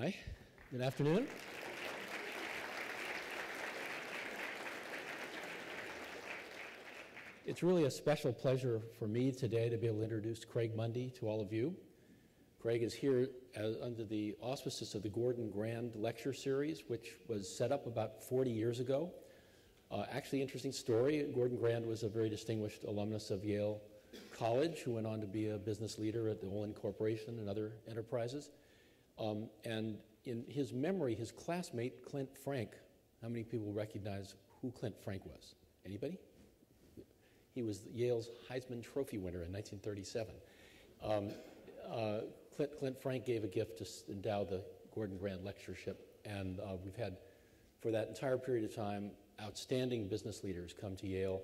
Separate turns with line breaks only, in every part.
Hi, good afternoon. It's really a special pleasure for me today to be able to introduce Craig Mundie to all of you. Craig is here as, under the auspices of the Gordon Grand Lecture Series, which was set up about 40 years ago. Uh, actually, interesting story. Gordon Grand was a very distinguished alumnus of Yale College who went on to be a business leader at the Olin Corporation and other enterprises. Um, and in his memory, his classmate, Clint Frank, how many people recognize who Clint Frank was? Anybody? He was Yale's Heisman Trophy winner in 1937. Um, uh, Clint, Clint, Frank gave a gift to endow the Gordon Grand Lectureship, and uh, we've had, for that entire period of time, outstanding business leaders come to Yale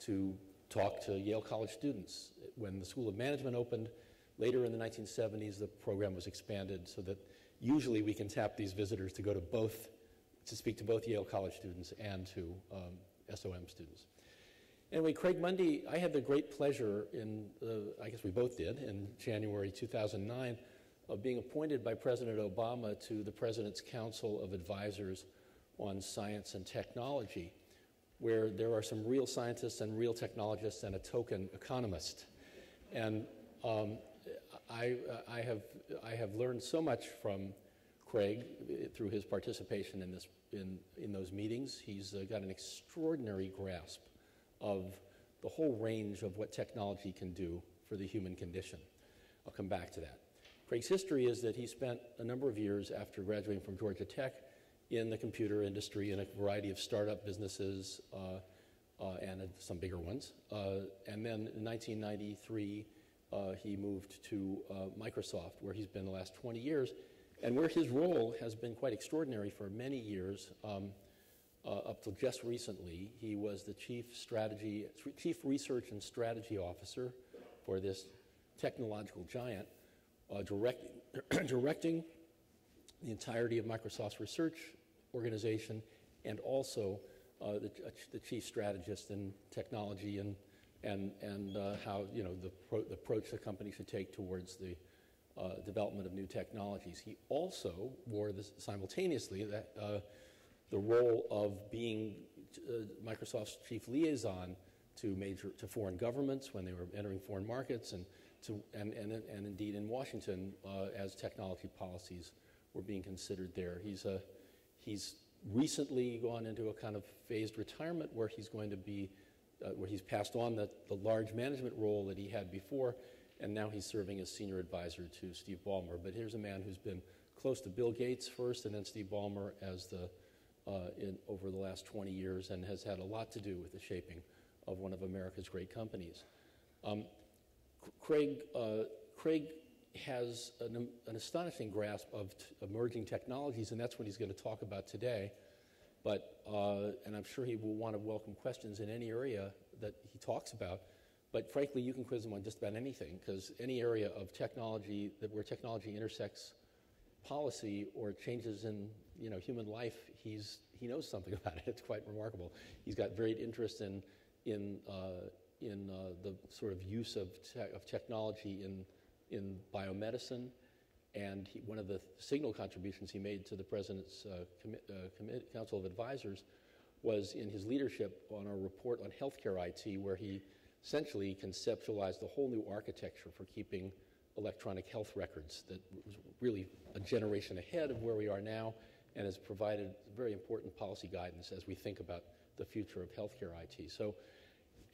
to talk to Yale College students. When the School of Management opened later in the 1970s, the program was expanded so that usually we can tap these visitors to go to both, to speak to both Yale College students and to um, SOM students. Anyway, Craig Mundie, I had the great pleasure in, uh, I guess we both did, in January 2009, of being appointed by President Obama to the President's Council of Advisors on Science and Technology, where there are some real scientists and real technologists and a token economist. And um, I, I, have, I have learned so much from Craig through his participation in, this, in, in those meetings. He's got an extraordinary grasp of the whole range of what technology can do for the human condition. I'll come back to that. Craig's history is that he spent a number of years after graduating from Georgia Tech in the computer industry in a variety of startup businesses uh, uh, and some bigger ones. Uh, and then in 1993, uh, he moved to uh, Microsoft, where he's been the last 20 years, and where his role has been quite extraordinary for many years. Um, uh, up till just recently, he was the chief strategy, chief research and strategy officer for this technological giant, uh, direct, directing the entirety of Microsoft's research organization and also uh, the, uh, the, chief strategist in technology and, and, and uh, how, you know, the, pro- the, approach the company should take towards the uh, development of new technologies. He also wore this simultaneously that the role of being uh, Microsoft's chief liaison to major to foreign governments when they were entering foreign markets, and to and and, and indeed in Washington uh, as technology policies were being considered there. He's a he's recently gone into a kind of phased retirement where he's going to be uh, where he's passed on the, the large management role that he had before, and now he's serving as senior advisor to Steve Ballmer. But here's a man who's been close to Bill Gates first, and then Steve Ballmer as the uh, in, over the last 20 years and has had a lot to do with the shaping of one of America's great companies. Um, Craig, uh, Craig has an, an, astonishing grasp of t- emerging technologies, and that's what he's going to talk about today. But, uh, and I'm sure he will want to welcome questions in any area that he talks about. But frankly, you can quiz him on just about anything, because any area of technology that where technology intersects policy or changes in you know human life, he's he knows something about it. It's quite remarkable. He's got great interest in in uh, in uh, the sort of use of te- of technology in in biomedicine, and he, one of the signal contributions he made to the president's uh, commi- uh, council of advisors was in his leadership on a report on healthcare IT, where he essentially conceptualized a whole new architecture for keeping electronic health records that was really a generation ahead of where we are now and has provided very important policy guidance as we think about the future of healthcare IT. So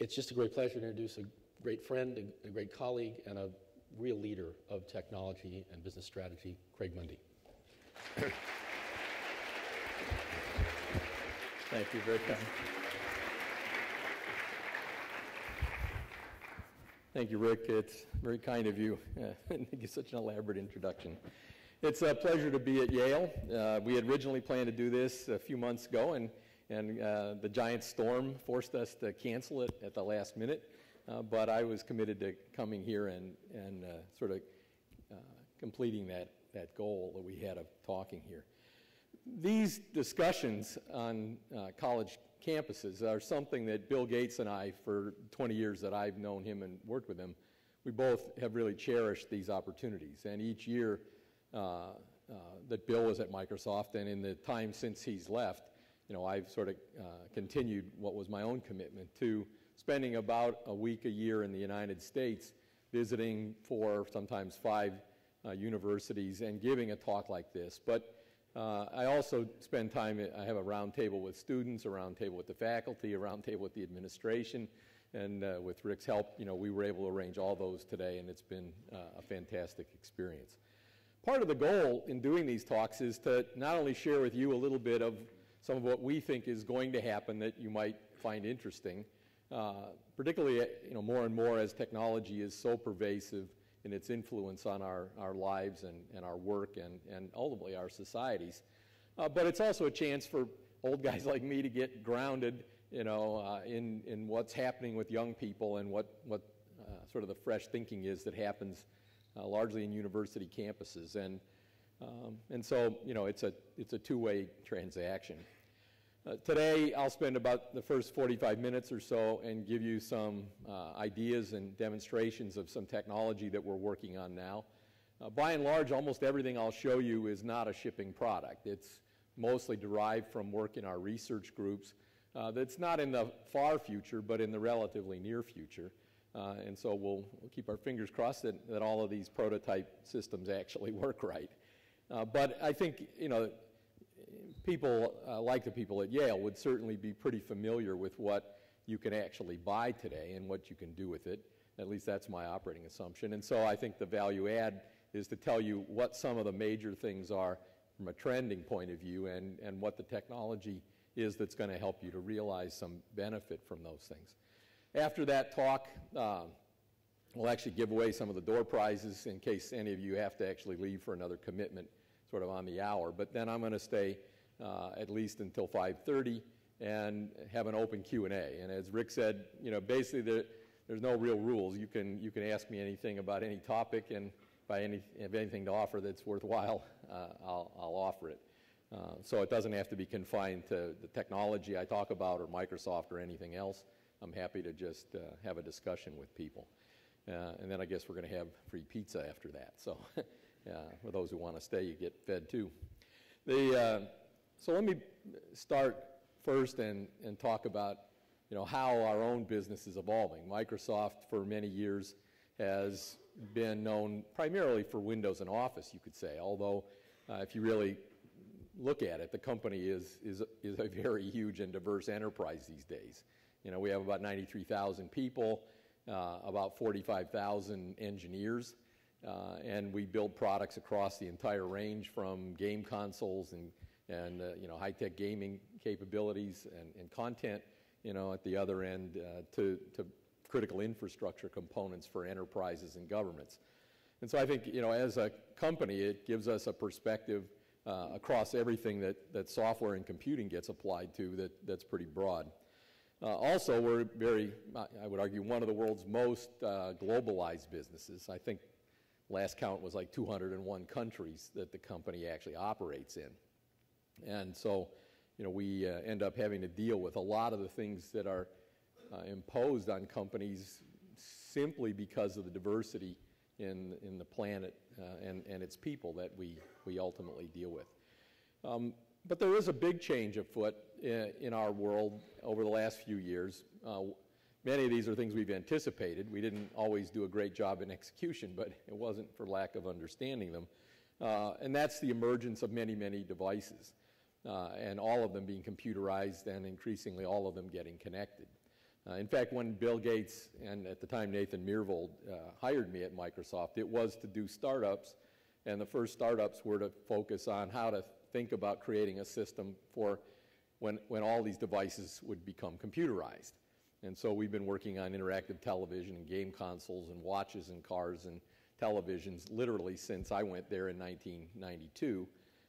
it's just a great pleasure to introduce a great friend, a great colleague, and a real leader of technology and business strategy, Craig Mundie.
Thank you very much. Thank you, Rick. It's very kind of you. Thank you such an elaborate introduction. It's a pleasure to be at Yale. Uh, we had originally planned to do this a few months ago, and, and uh, the giant storm forced us to cancel it at the last minute. Uh, but I was committed to coming here and, and uh, sort of uh, completing that, that goal that we had of talking here. These discussions on uh, college campuses are something that Bill Gates and I, for 20 years that I've known him and worked with him, we both have really cherished these opportunities. And each year, uh, that Bill was at Microsoft, and in the time since he's left, you know, I've sort of continued what was my own commitment to spending about a week a year in the United States, visiting four, sometimes five uh, universities, and giving a talk like this. But uh, I also spend time, I have a roundtable with students, a roundtable with the faculty, a roundtable with the administration, and uh, with Rick's help, you know, we were able to arrange all those today, and it's been uh, a fantastic experience. Part of the goal in doing these talks is to not only share with you a little bit of some of what we think is going to happen that you might find interesting, uh, particularly you know, more and more as technology is so pervasive in its influence on our, our lives and, and our work and, and ultimately our societies. Uh, but it's also a chance for old guys like me to get grounded you know, uh, in, in what's happening with young people and what, what uh, sort of the fresh thinking is that happens uh, largely in university campuses. And, um, and so, you know, it's a, it's a two-way transaction. Uh, today, I'll spend about the first 45 minutes or so and give you some uh, ideas and demonstrations of some technology that we're working on now. Uh, by and large, almost everything I'll show you is not a shipping product. It's mostly derived from work in our research groups uh, that's not in the far future, but in the relatively near future. Uh, and so we'll, we'll, keep our fingers crossed that, that all of these prototype systems actually work right. Uh, but I think, you know, people uh, like the people at Yale would certainly be pretty familiar with what you can actually buy today and what you can do with it. At least that's my operating assumption. And so I think the value add is to tell you what some of the major things are from a trending point of view and, and what the technology is that's going to help you to realize some benefit from those things. After that talk, uh, we'll actually give away some of the door prizes in case any of you have to actually leave for another commitment sort of on the hour. But then I'm going to stay at least until 5.30 and have an open Q&A. And as Rick said, you know, basically there, there's no real rules. You can, you can ask me anything about any topic, and if I any, have anything to offer that's worthwhile, uh, I'll, I'll offer it. Uh, so it doesn't have to be confined to the technology I talk about or Microsoft or anything else. I'm happy to just uh, have a discussion with people. Uh, and then I guess we're going to have free pizza after that. So for those who want to stay, you get fed too. The, uh, so let me start first and, and talk about you know, how our own business is evolving. Microsoft for many years has been known primarily for Windows and Office, you could say, although uh, if you really look at it, the company is, is, is a very huge and diverse enterprise these days. You know, we have about 93,000 people, uh, about 45,000 engineers, uh, and we build products across the entire range from game consoles and, and uh, you know, high-tech gaming capabilities and, and, content, you know, at the other end uh, to, to critical infrastructure components for enterprises and governments. And so I think, you know, as a company, it gives us a perspective uh, across everything that, that software and computing gets applied to that, that's pretty broad. Uh, also, we're very, I would argue, one of the world's most uh, globalized businesses. I think last count was like 201 countries that the company actually operates in. And so, you know, we uh, end up having to deal with a lot of the things that are uh, imposed on companies simply because of the diversity in, in the planet uh, and, and its people that we, we ultimately deal with. Um, but there is a big change afoot in, in our world over the last few years. Uh, many of these are things we've anticipated. We didn't always do a great job in execution, but it wasn't for lack of understanding them. Uh, and that's the emergence of many, many devices, uh, and all of them being computerized and increasingly all of them getting connected. Uh, in fact, when Bill Gates and at the time Nathan Myhrvold uh, hired me at Microsoft, it was to do startups, and the first startups were to focus on how to think about creating a system for when, when all these devices would become computerized. And so we've been working on interactive television and game consoles and watches and cars and televisions literally since I went there in 1992.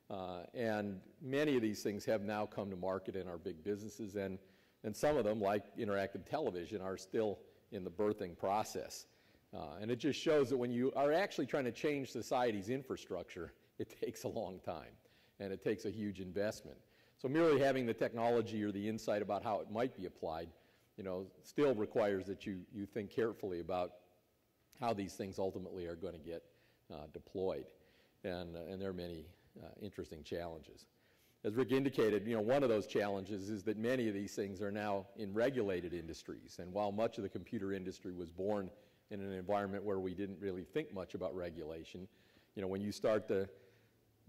Uh, and many of these things have now come to market in our big businesses, and and some of them, like interactive television, are still in the birthing process. Uh, and it just shows that when you are actually trying to change society's infrastructure, it takes a long time and it takes a huge investment. So merely having the technology or the insight about how it might be applied, you know, still requires that you, you think carefully about how these things ultimately are going to get uh, deployed. And, uh, and there are many uh, interesting challenges. As Rick indicated, you know, one of those challenges is that many of these things are now in regulated industries. And while much of the computer industry was born in an environment where we didn't really think much about regulation, you know, when you start to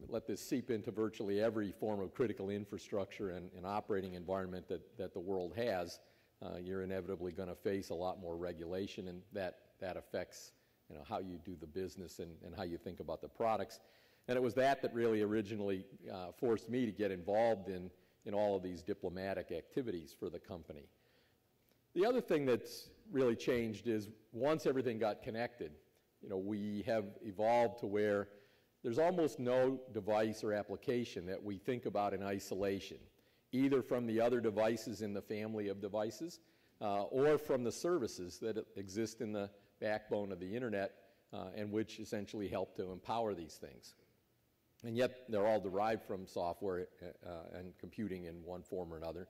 let this seep into virtually every form of critical infrastructure and, and operating environment that, that the world has, uh, you're inevitably going to face a lot more regulation, and that, that affects you know, how you do the business and, and how you think about the products. And it was that that really originally uh, forced me to get involved in, in all of these diplomatic activities for the company. The other thing that's really changed is once everything got connected, you know, we have evolved to where there's almost no device or application that we think about in isolation, either from the other devices in the family of devices uh, or from the services that exist in the backbone of the internet uh, and which essentially help to empower these things. And yet they're all derived from software uh, and computing in one form or another.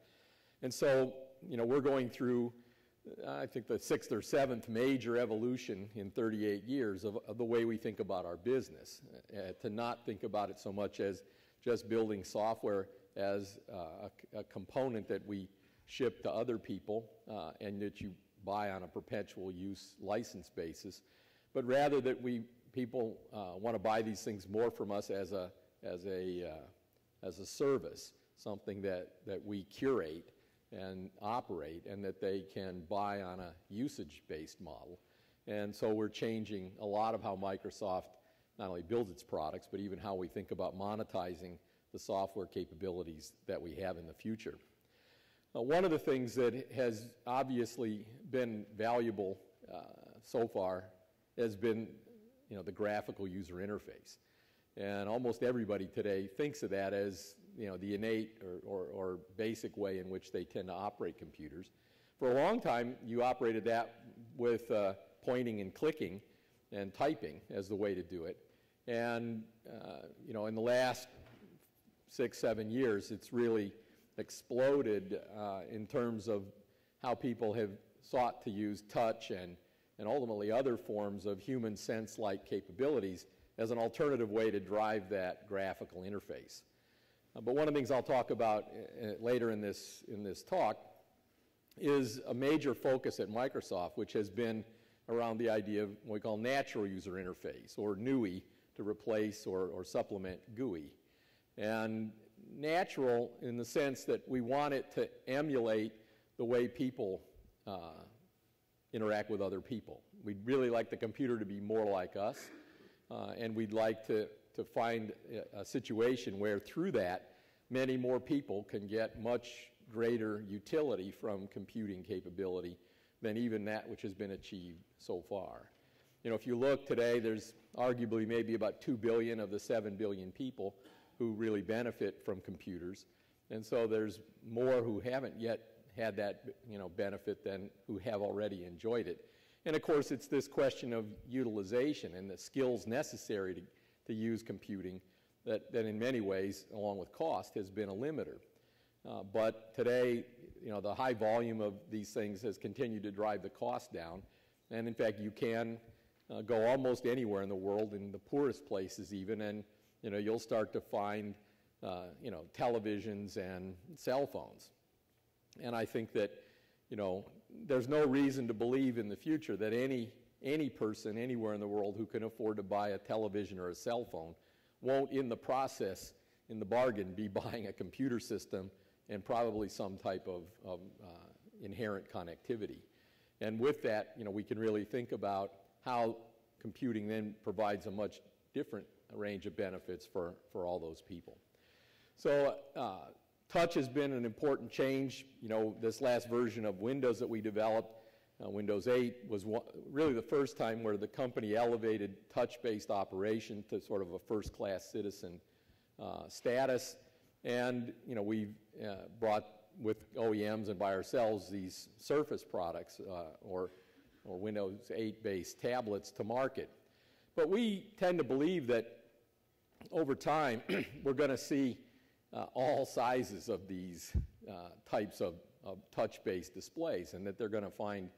And so, you know, we're going through I think the sixth or seventh major evolution in 38 years of, of the way we think about our business, uh, to not think about it so much as just building software as uh, a, a, component that we ship to other people uh, and that you buy on a perpetual use license basis, but rather that we people uh, want to buy these things more from us as a as a uh, as a service, something that that we curate and operate, and that they can buy on a usage based model. And so we're changing a lot of how Microsoft not only builds its products, but even how we think about monetizing the software capabilities that we have in the future. Now, one of the things that has obviously been valuable uh, so far has been you know, the graphical user interface. And almost everybody today thinks of that as you know, the innate or, or, or, basic way in which they tend to operate computers. For a long time, you operated that with uh, pointing and clicking and typing as the way to do it. And, uh, you know, in the last six, seven years, it's really exploded uh, in terms of how people have sought to use touch and, and ultimately other forms of human sense-like capabilities as an alternative way to drive that graphical interface. Uh, but one of the things I'll talk about uh, uh, later in this, in this talk is a major focus at Microsoft, which has been around the idea of what we call natural user interface, or NUI, to replace or, or supplement GUI. And natural in the sense that we want it to emulate the way people uh, interact with other people. We'd really like the computer to be more like us, uh, and we'd like to to find a situation where through that, many more people can get much greater utility from computing capability than even that which has been achieved so far. You know, if you look today, there's arguably maybe about 2 billion of the 7 billion people who really benefit from computers. And so there's more who haven't yet had that, you know, benefit than who have already enjoyed it. And of course, it's this question of utilization and the skills necessary to to use computing that, that in many ways, along with cost, has been a limiter. Uh, but today, you know, the high volume of these things has continued to drive the cost down. And in fact, you can uh, go almost anywhere in the world, in the poorest places even, and you know, you'll start to find, uh, you know, televisions and cell phones. And I think that, you know, there's no reason to believe in the future that any any person anywhere in the world who can afford to buy a television or a cell phone won't, in the process, in the bargain, be buying a computer system and probably some type of, of uh, inherent connectivity. And with that, you know, we can really think about how computing then provides a much different range of benefits for, for all those people. So uh, touch has been an important change. You know, this last version of Windows that we developed uh, Windows 8 was one, really the first time where the company elevated touch-based operation to sort of a first-class citizen uh, status. And you know, we uh, brought with OEMs and by ourselves these Surface products uh, or, or Windows 8-based tablets to market. But we tend to believe that over time we're going to see uh, all sizes of these uh, types of, of touch-based displays and that they're going to find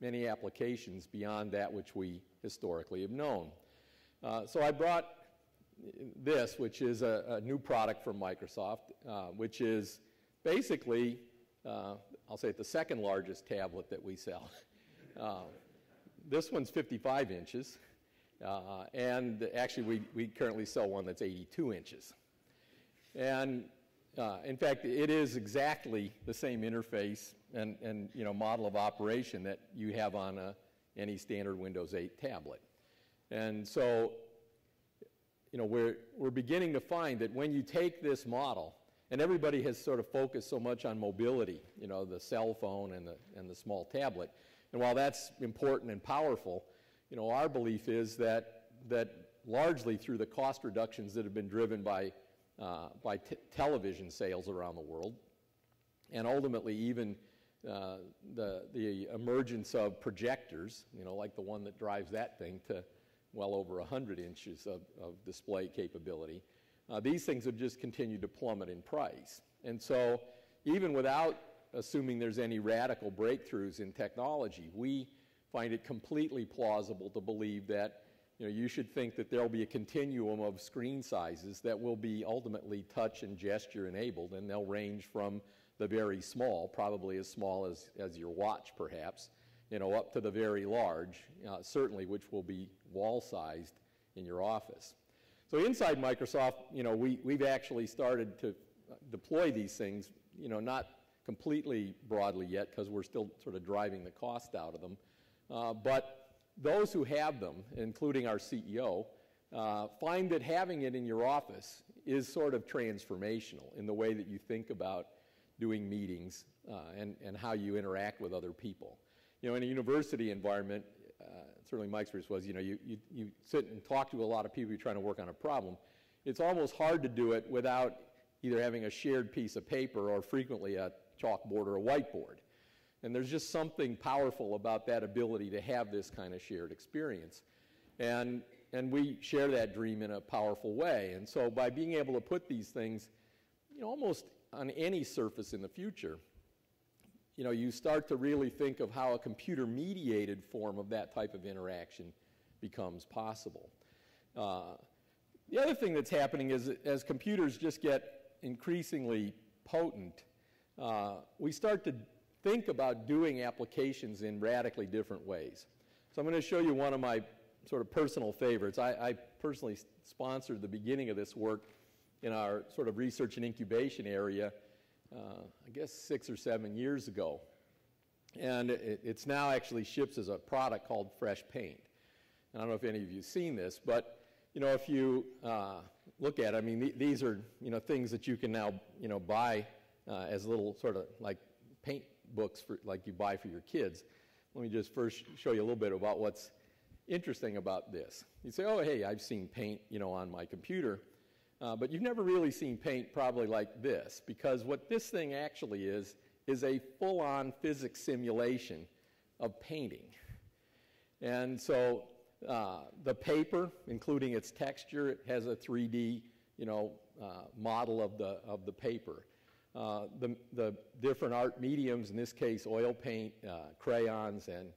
many applications beyond that which we historically have known. Uh, so I brought this, which is a, a new product from Microsoft, uh, which is basically, uh, I'll say it, the second largest tablet that we sell. Uh, this one's 55 inches, and actually we, we currently sell one that's 82 inches. And uh, in fact, it is exactly the same interface and, and you know, model of operation that you have on a, any standard Windows 8 tablet. And so, you know, we're, we're beginning to find that when you take this model, and everybody has sort of focused so much on mobility, you know, the cell phone and the, and the small tablet. And while that's important and powerful, you know, our belief is that, that largely through the cost reductions that have been driven by, uh, by television sales around the world, and ultimately even uh, the, the emergence of projectors, you know, like the one that drives that thing to well over 100 inches of, of display capability, uh, these things have just continued to plummet in price. And so, even without assuming there's any radical breakthroughs in technology, we find it completely plausible to believe that you, know, you should think that there'll be a continuum of screen sizes that will be ultimately touch and gesture enabled, and they'll range from the very small, probably as small as, as your watch perhaps, you know, up to the very large, uh, certainly which will be wall-sized in your office. So inside Microsoft, you know, we, we've actually started to deploy these things, you know, not completely broadly yet because we're still sort of driving the cost out of them. Uh, but those who have them, including our CEO, uh, find that having it in your office is sort of transformational in the way that you think about doing meetings uh, and, and how you interact with other people. You know, in a university environment, uh, certainly my experience was, you know, you, you, you sit and talk to a lot of people you're trying to work on a problem. It's almost hard to do it without either having a shared piece of paper or frequently a chalkboard or a whiteboard. And there's just something powerful about that ability to have this kind of shared experience. And, and we share that dream in a powerful way. And so by being able to put these things, you know, almost on any surface in the future, you know, you start to really think of how a computer mediated form of that type of interaction becomes possible. Uh, the other thing that's happening is as computers just get increasingly potent, uh, we start to think about doing applications in radically different ways. So I'm going to show you one of my sort of personal favorites. I, I personally sponsored the beginning of this work in our sort of research and incubation area, uh, I guess six or seven years ago. And it, it's now actually ships as a product called Fresh Paint. I don't know if any of you have seen this, but you know, if you uh, look at it, I mean, th- these are you know things that you can now you know buy uh, as little sort of like paint books for, like you buy for your kids. Let me just first show you a little bit about what's interesting about this. You say, oh, hey, I've seen paint, you know, on my computer. Uh, but you've never really seen paint probably like this, because what this thing actually is, is a full-on physics simulation of painting. And so uh, the paper, including its texture, it has a 3D, you know, uh, model of the, of the paper. Uh, the, the different art mediums, in this case oil paint, uh, crayons, and,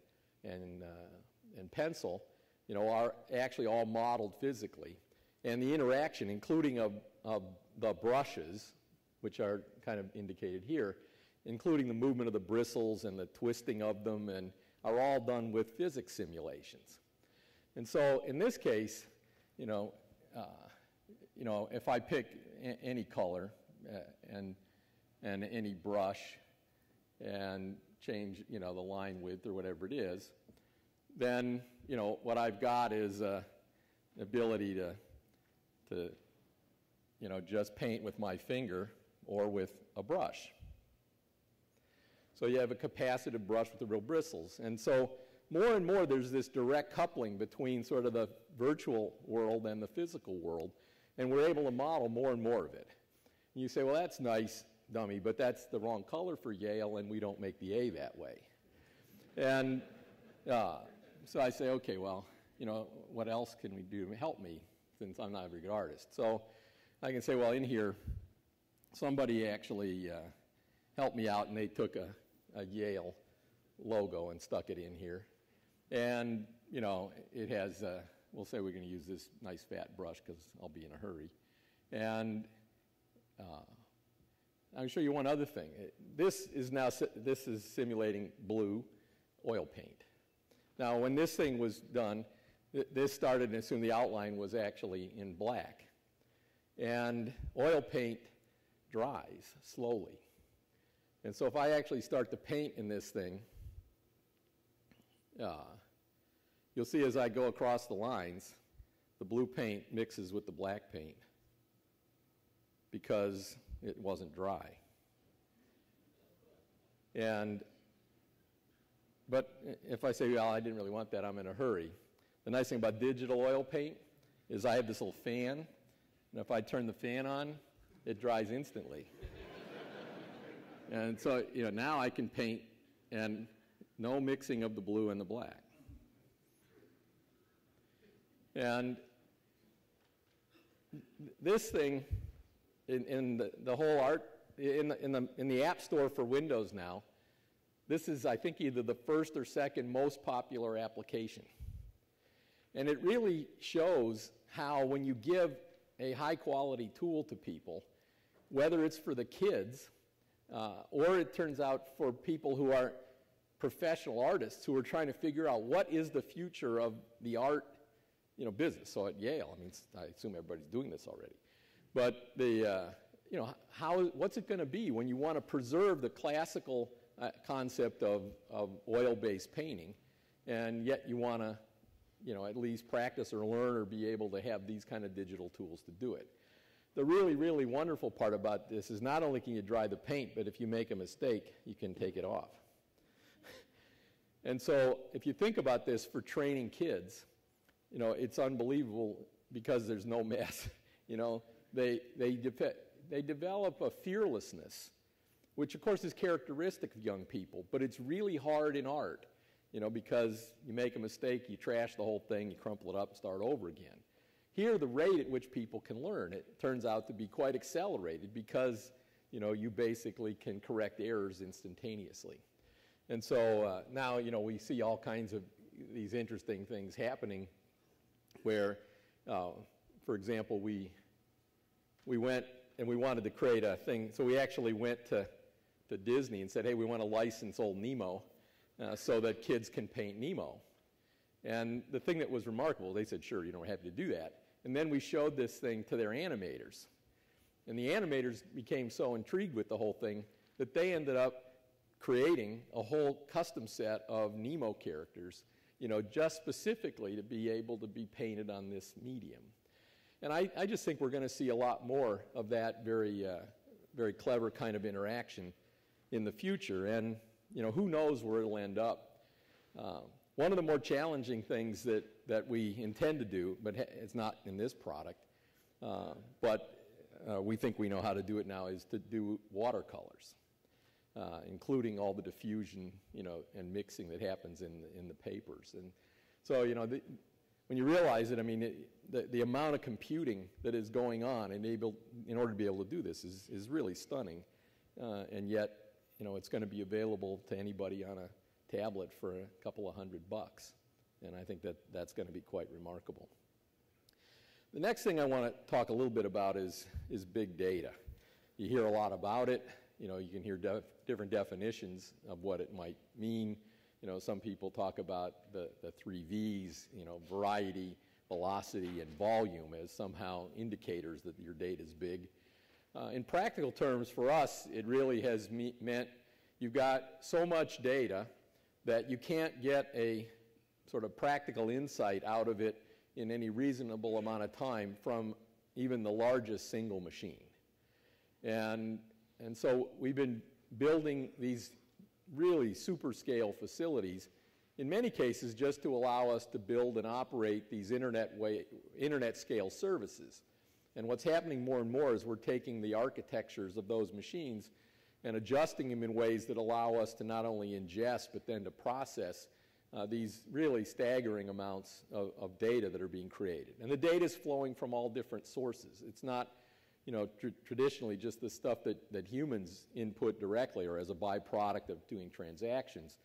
and, uh, and pencil, you know, are actually all modeled physically. And the interaction, including of, of the brushes, which are kind of indicated here, including the movement of the bristles and the twisting of them, and are all done with physics simulations. And so in this case, you know, uh, you know, if I pick any color uh, and and any brush and change, you know, the line width or whatever it is, then, you know, what I've got is uh, an ability to, to, you know, just paint with my finger or with a brush. So you have a capacitive brush with the real bristles. And so more and more there's this direct coupling between sort of the virtual world and the physical world, and we're able to model more and more of it. And you say, well, that's nice dummy, but that's the wrong color for Yale, and we don't make the A that way. And uh, so I say, okay, well, you know, what else can we do to help me since I'm not a very good artist? So I can say, well, in here, somebody actually uh, helped me out, and they took a, a Yale logo and stuck it in here. And, you know, it has, uh, we'll say we're going to use this nice fat brush because I'll be in a hurry. And uh, I'll show you one other thing. This is now this is simulating blue oil paint. Now, when this thing was done, this started and assumed the outline was actually in black. And oil paint dries slowly. And so if I actually start to paint in this thing, uh, you'll see as I go across the lines, the blue paint mixes with the black paint because it wasn't dry. And, but if I say, well, I didn't really want that, I'm in a hurry. The nice thing about digital oil paint is I have this little fan, and if I turn the fan on, it dries instantly. and so, you know, now I can paint and no mixing of the blue and the black. And this thing in, in the, the whole art, in the, in, the, in the App Store for Windows now, this is, I think, either the first or second most popular application. And it really shows how, when you give a high quality tool to people, whether it's for the kids uh, or it turns out for people who are professional artists who are trying to figure out what is the future of the art you know, business. So at Yale, I mean, I assume everybody's doing this already. But the, uh, you know, how, what's it going to be when you want to preserve the classical uh, concept of, of oil-based painting, and yet you want to, you know, at least practice or learn or be able to have these kind of digital tools to do it. The really, really wonderful part about this is not only can you dry the paint, but if you make a mistake, you can take it off. and so if you think about this for training kids, you know, it's unbelievable because there's no mess. you know, they, they, de- they develop a fearlessness, which of course is characteristic of young people, but it's really hard in art, you know, because you make a mistake, you trash the whole thing, you crumple it up, and start over again. Here, the rate at which people can learn, it turns out to be quite accelerated because, you know, you basically can correct errors instantaneously. And so uh, now, you know, we see all kinds of these interesting things happening where, uh, for example, we, we went and we wanted to create a thing. So we actually went to, to Disney and said, hey, we want to license old Nemo uh, so that kids can paint Nemo. And the thing that was remarkable, they said, sure, you know, we're happy to do that. And then we showed this thing to their animators. And the animators became so intrigued with the whole thing that they ended up creating a whole custom set of Nemo characters, you know, just specifically to be able to be painted on this medium. And I, I just think we're going to see a lot more of that very, uh, very clever kind of interaction in the future. And, you know, who knows where it'll end up. Uh, one of the more challenging things that, that we intend to do, but it's not in this product, uh, but uh, we think we know how to do it now, is to do watercolors, uh, including all the diffusion, you know, and mixing that happens in the, in the papers. And so, you know, the, when you realize it, I mean, it, the, the amount of computing that is going on in, able, in order to be able to do this is, is really stunning. Uh, and yet, you know, it's going to be available to anybody on a tablet for a couple of hundred bucks. And I think that that's going to be quite remarkable. The next thing I want to talk a little bit about is, is big data. You hear a lot about it. You know, you can hear def- different definitions of what it might mean. You know, some people talk about the, the three V's, you know, variety, velocity, and volume as somehow indicators that your data is big. Uh, in practical terms, for us, it really has me- meant you've got so much data that you can't get a sort of practical insight out of it in any reasonable amount of time from even the largest single machine. And, and so we've been building these really super scale facilities, in many cases just to allow us to build and operate these internet, way, internet scale services. And what's happening more and more is we're taking the architectures of those machines and adjusting them in ways that allow us to not only ingest but then to process uh, these really staggering amounts of, of, data that are being created. And the data is flowing from all different sources. It's not, you know, tr- traditionally just the stuff that, that humans input directly or as a byproduct of doing transactions.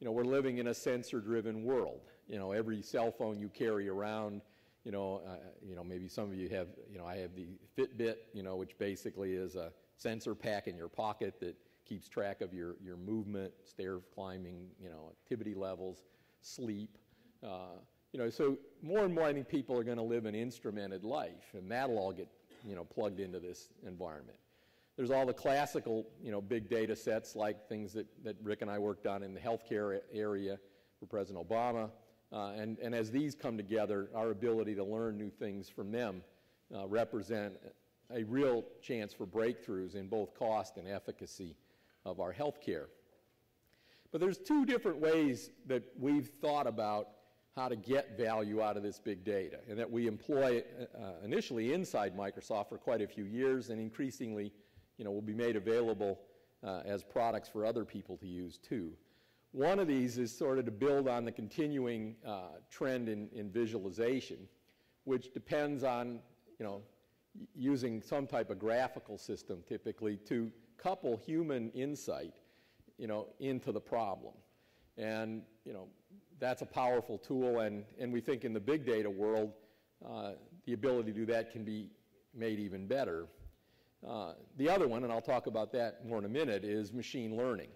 you know, we're living in a sensor-driven world. You know, every cell phone you carry around, you know, uh, you know, maybe some of you have, you know, I have the Fitbit, you know, which basically is a sensor pack in your pocket that keeps track of your, your movement, stair climbing, you know, activity levels, sleep. Uh, you know, so more and more I think people are going to live an instrumented life, and that'll all get, you know, plugged into this environment. There's all the classical, you know, big data sets like things that, that Rick and I worked on in the healthcare area for President Obama. Uh, and, and as these come together, our ability to learn new things from them uh, represent a real chance for breakthroughs in both cost and efficacy of our healthcare. But there's two different ways that we've thought about how to get value out of this big data, and that we employ uh, initially inside Microsoft for quite a few years, and increasingly, you know, will be made available uh, as products for other people to use too. One of these is sort of to build on the continuing uh, trend in, in visualization, which depends on, you know, using some type of graphical system typically to couple human insight, you know, into the problem. And, you know, that's a powerful tool, and, and we think in the big data world, uh, the ability to do that can be made even better. Uh, the other one, and I'll talk about that more in a minute, is machine learning.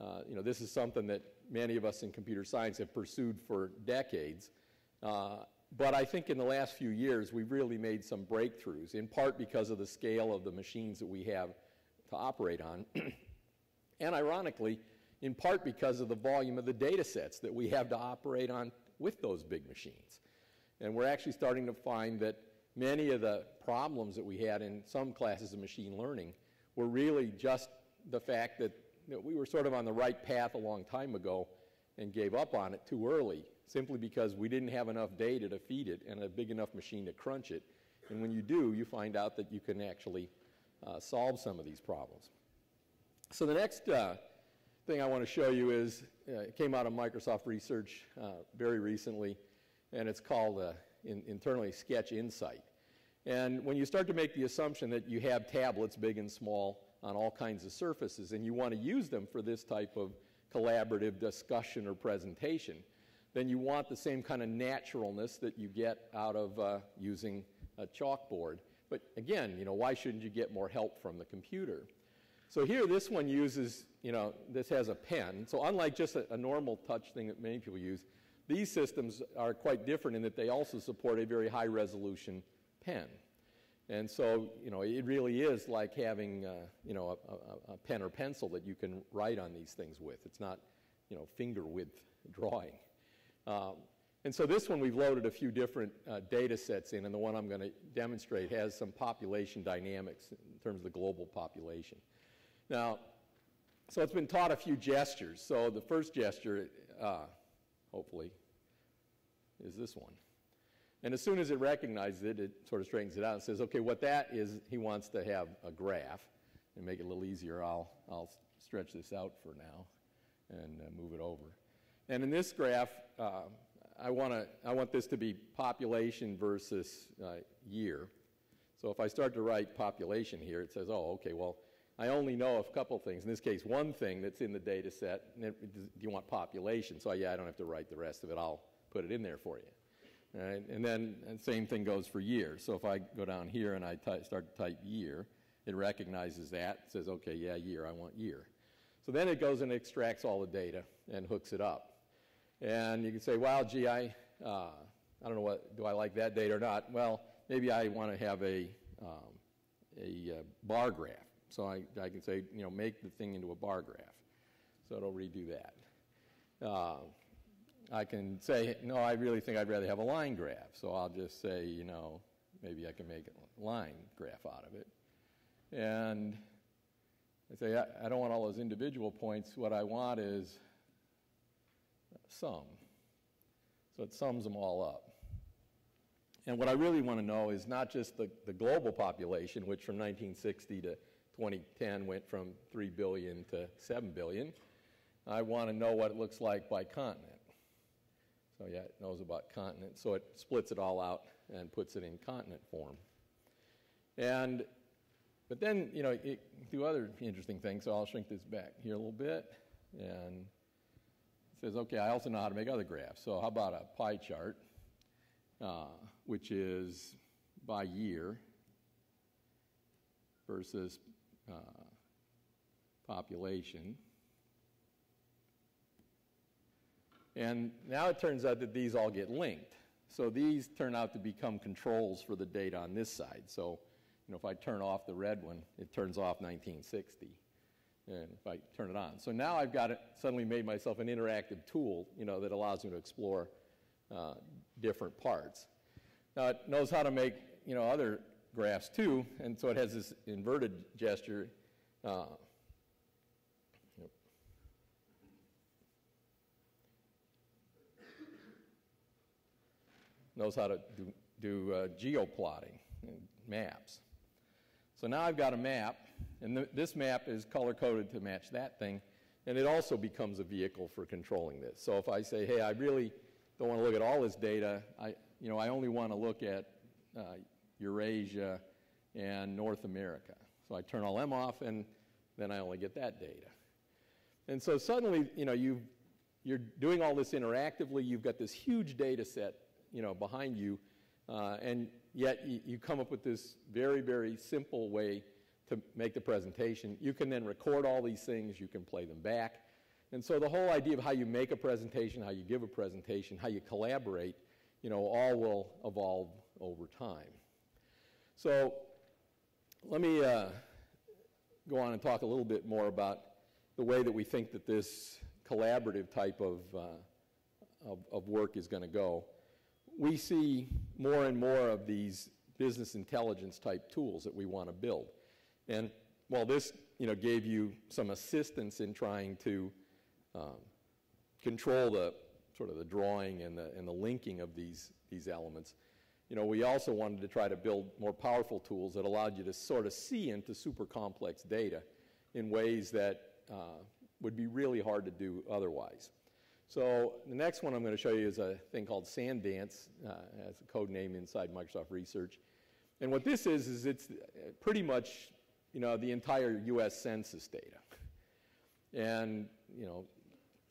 Uh, you know, this is something that many of us in computer science have pursued for decades. Uh, but I think in the last few years, we've really made some breakthroughs, in part because of the scale of the machines that we have to operate on. and ironically, in part because of the volume of the data sets that we have to operate on with those big machines. And we're actually starting to find that many of the problems that we had in some classes of machine learning were really just the fact that we were sort of on the right path a long time ago and gave up on it too early, simply because we didn't have enough data to feed it and a big enough machine to crunch it. And when you do, you find out that you can actually uh, solve some of these problems. So the next uh, thing I want to show you is, uh, it came out of Microsoft Research uh, very recently, and it's called uh, in, internally Sketch Insight. And when you start to make the assumption that you have tablets, big and small, on all kinds of surfaces, and you want to use them for this type of collaborative discussion or presentation, then you want the same kind of naturalness that you get out of uh, using a chalkboard. But again, you know, why shouldn't you get more help from the computer? So here, this one uses, you know, this has a pen. So unlike just a, a normal touch thing that many people use, these systems are quite different in that they also support a very high resolution pen. And so, you know, it really is like having, uh, you know, a, a, a, pen or pencil that you can write on these things with. It's not, you know, finger width drawing. Um, and so this one we've loaded a few different uh, data sets in, and the one I'm going to demonstrate has some population dynamics in terms of the global population. Now, so it's been taught a few gestures. So the first gesture, uh, hopefully, is this one. And as soon as it recognizes it, it sort of straightens it out and says, okay, what that is, he wants to have a graph. And make it a little easier, I'll, I'll stretch this out for now and uh, move it over. And in this graph, uh, I, wanna, I want this to be population versus uh, year. So if I start to write population here, it says, oh, okay, well, I only know a couple things. In this case, one thing that's in the data set. do you want population? So yeah, I don't have to write the rest of it. I'll put it in there for you. And then the same thing goes for year. So if I go down here and I start to type year, it recognizes that, says, okay, yeah, year, I want year. So then it goes and extracts all the data and hooks it up. And you can say, well, gee, I, uh, I don't know what, do I like that data or not? Well, maybe I want to have a, um, a uh, bar graph. So I, I can say, you know, make the thing into a bar graph. So it'll redo that. Uh, I can say, no, I really think I'd rather have a line graph. So I'll just say, you know, maybe I can make a line graph out of it. And I say, I, I don't want all those individual points. What I want is sum. So it sums them all up. And what I really want to know is not just the, the global population, which from 1960 to 2010 went from 3 billion to 7 billion. I want to know what it looks like by continent. So yeah, it knows about continent. So it splits it all out and puts it in continent form. And, but then, you know, it, do other interesting things. So I'll shrink this back here a little bit. And says, okay, I also know how to make other graphs. So how about a pie chart, uh, which is by year versus uh, population. And now it turns out that these all get linked. So these turn out to become controls for the data on this side. So, you know, if I turn off the red one, it turns off 1960. And if I turn it on. So now I've got it, suddenly made myself an interactive tool, you know, that allows me to explore uh, different parts. Now it knows how to make, you know, other graphs too, and so it has this inverted gesture. Uh, knows how to do, do uh, geoplotting and maps. So now I've got a map, and th this map is color coded to match that thing, and it also becomes a vehicle for controlling this. So if I say, hey, I really don't want to look at all this data, I, you know, I only want to look at uh, Eurasia and North America. So I turn all them off, and then I only get that data. And so suddenly, you know, you you're doing all this interactively. You've got this huge data set you know, behind you, uh, and yet you, you, come up with this very, very simple way to make the presentation. You can then record all these things, you can play them back. And so the whole idea of how you make a presentation, how you give a presentation, how you collaborate, you know, all will evolve over time. So let me uh, go on and talk a little bit more about the way that we think that this collaborative type of, uh, of, of work is going to go we see more and more of these business intelligence type tools that we want to build. And while this you know, gave you some assistance in trying to um, control the sort of the drawing and the, and the linking of these, these elements, you know, we also wanted to try to build more powerful tools that allowed you to sort of see into super complex data in ways that uh, would be really hard to do otherwise. So the next one I'm going to show you is a thing called SandDance, uh, as a code name inside Microsoft Research. And what this is, is it's pretty much, you know, the entire U.S. Census data. And, you know,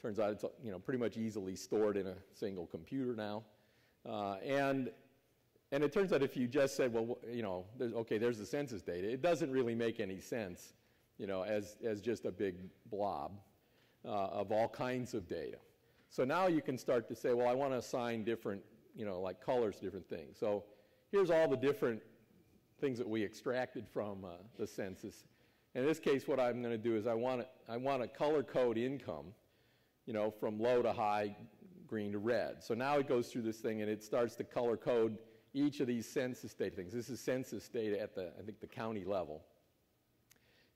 turns out it's, you know, pretty much easily stored in a single computer now. Uh, and, and it turns out if you just said, well, you know, there's, okay, there's the census data, it doesn't really make any sense, you know, as, as just a big blob uh, of all kinds of data. So now you can start to say, well, I want to assign different, you know, like colors to different things. So here's all the different things that we extracted from uh, the census. In this case, what I'm going to do is I want, to, I want to color code income, you know, from low to high, green to red. So now it goes through this thing and it starts to color code each of these census data things. This is census data at the, I think, the county level.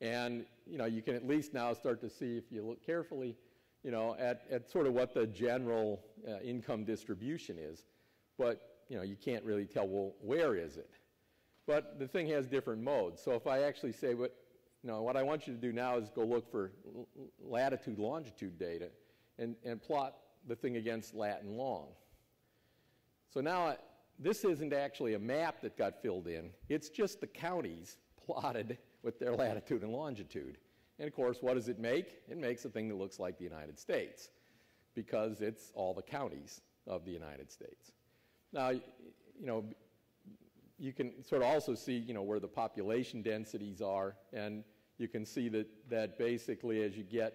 And, you know, you can at least now start to see, if you look carefully, you know, at, at sort of what the general uh, income distribution is. But, you know, you can't really tell, well, where is it? But the thing has different modes. So if I actually say, what, you know, what I want you to do now is go look for latitude, longitude data and, and plot the thing against lat and long. So now this isn't actually a map that got filled in. It's just the counties plotted with their latitude and longitude. And of course, what does it make? It makes a thing that looks like the United States because it's all the counties of the United States. Now, you know, you can sort of also see, you know, where the population densities are, and you can see that, that basically as you get,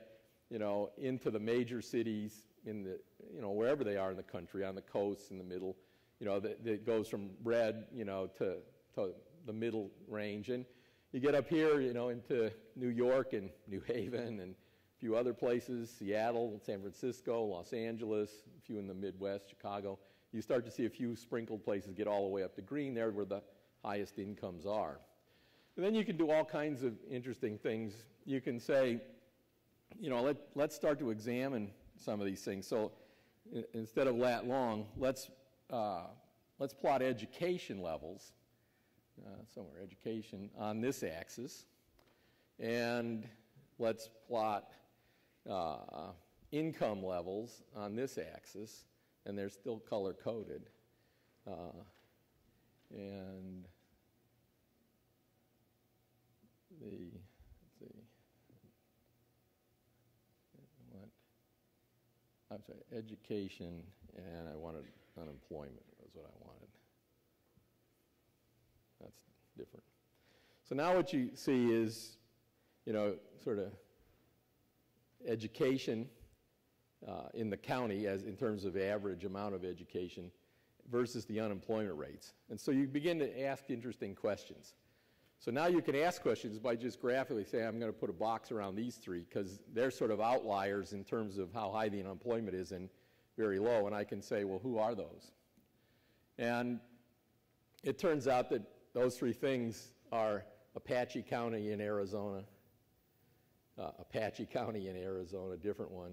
you know, into the major cities in the, you know, wherever they are in the country, on the coasts, in the middle, you know, that, that goes from red, you know, to, to the middle range. And you get up here, you know, into New York and New Haven and a few other places, Seattle, San Francisco, Los Angeles, a few in the Midwest, Chicago. You start to see a few sprinkled places get all the way up to green there where the highest incomes are. And then you can do all kinds of interesting things. You can say, you know, let, let's start to examine some of these things. So instead of lat long, let's, uh, let's plot education levels uh, somewhere, education, on this axis. And let's plot uh, income levels on this axis, and they're still color coded. Uh, and the, let's see, what, I'm sorry, education, and I wanted unemployment was what I wanted. That's different. So now what you see is, you know, sort of education uh, in the county as in terms of average amount of education versus the unemployment rates. And so you begin to ask interesting questions. So now you can ask questions by just graphically saying, I'm going to put a box around these three because they're sort of outliers in terms of how high the unemployment is and very low. And I can say, well, who are those? And it turns out that those three things are Apache County in Arizona, uh, Apache County in Arizona, different one,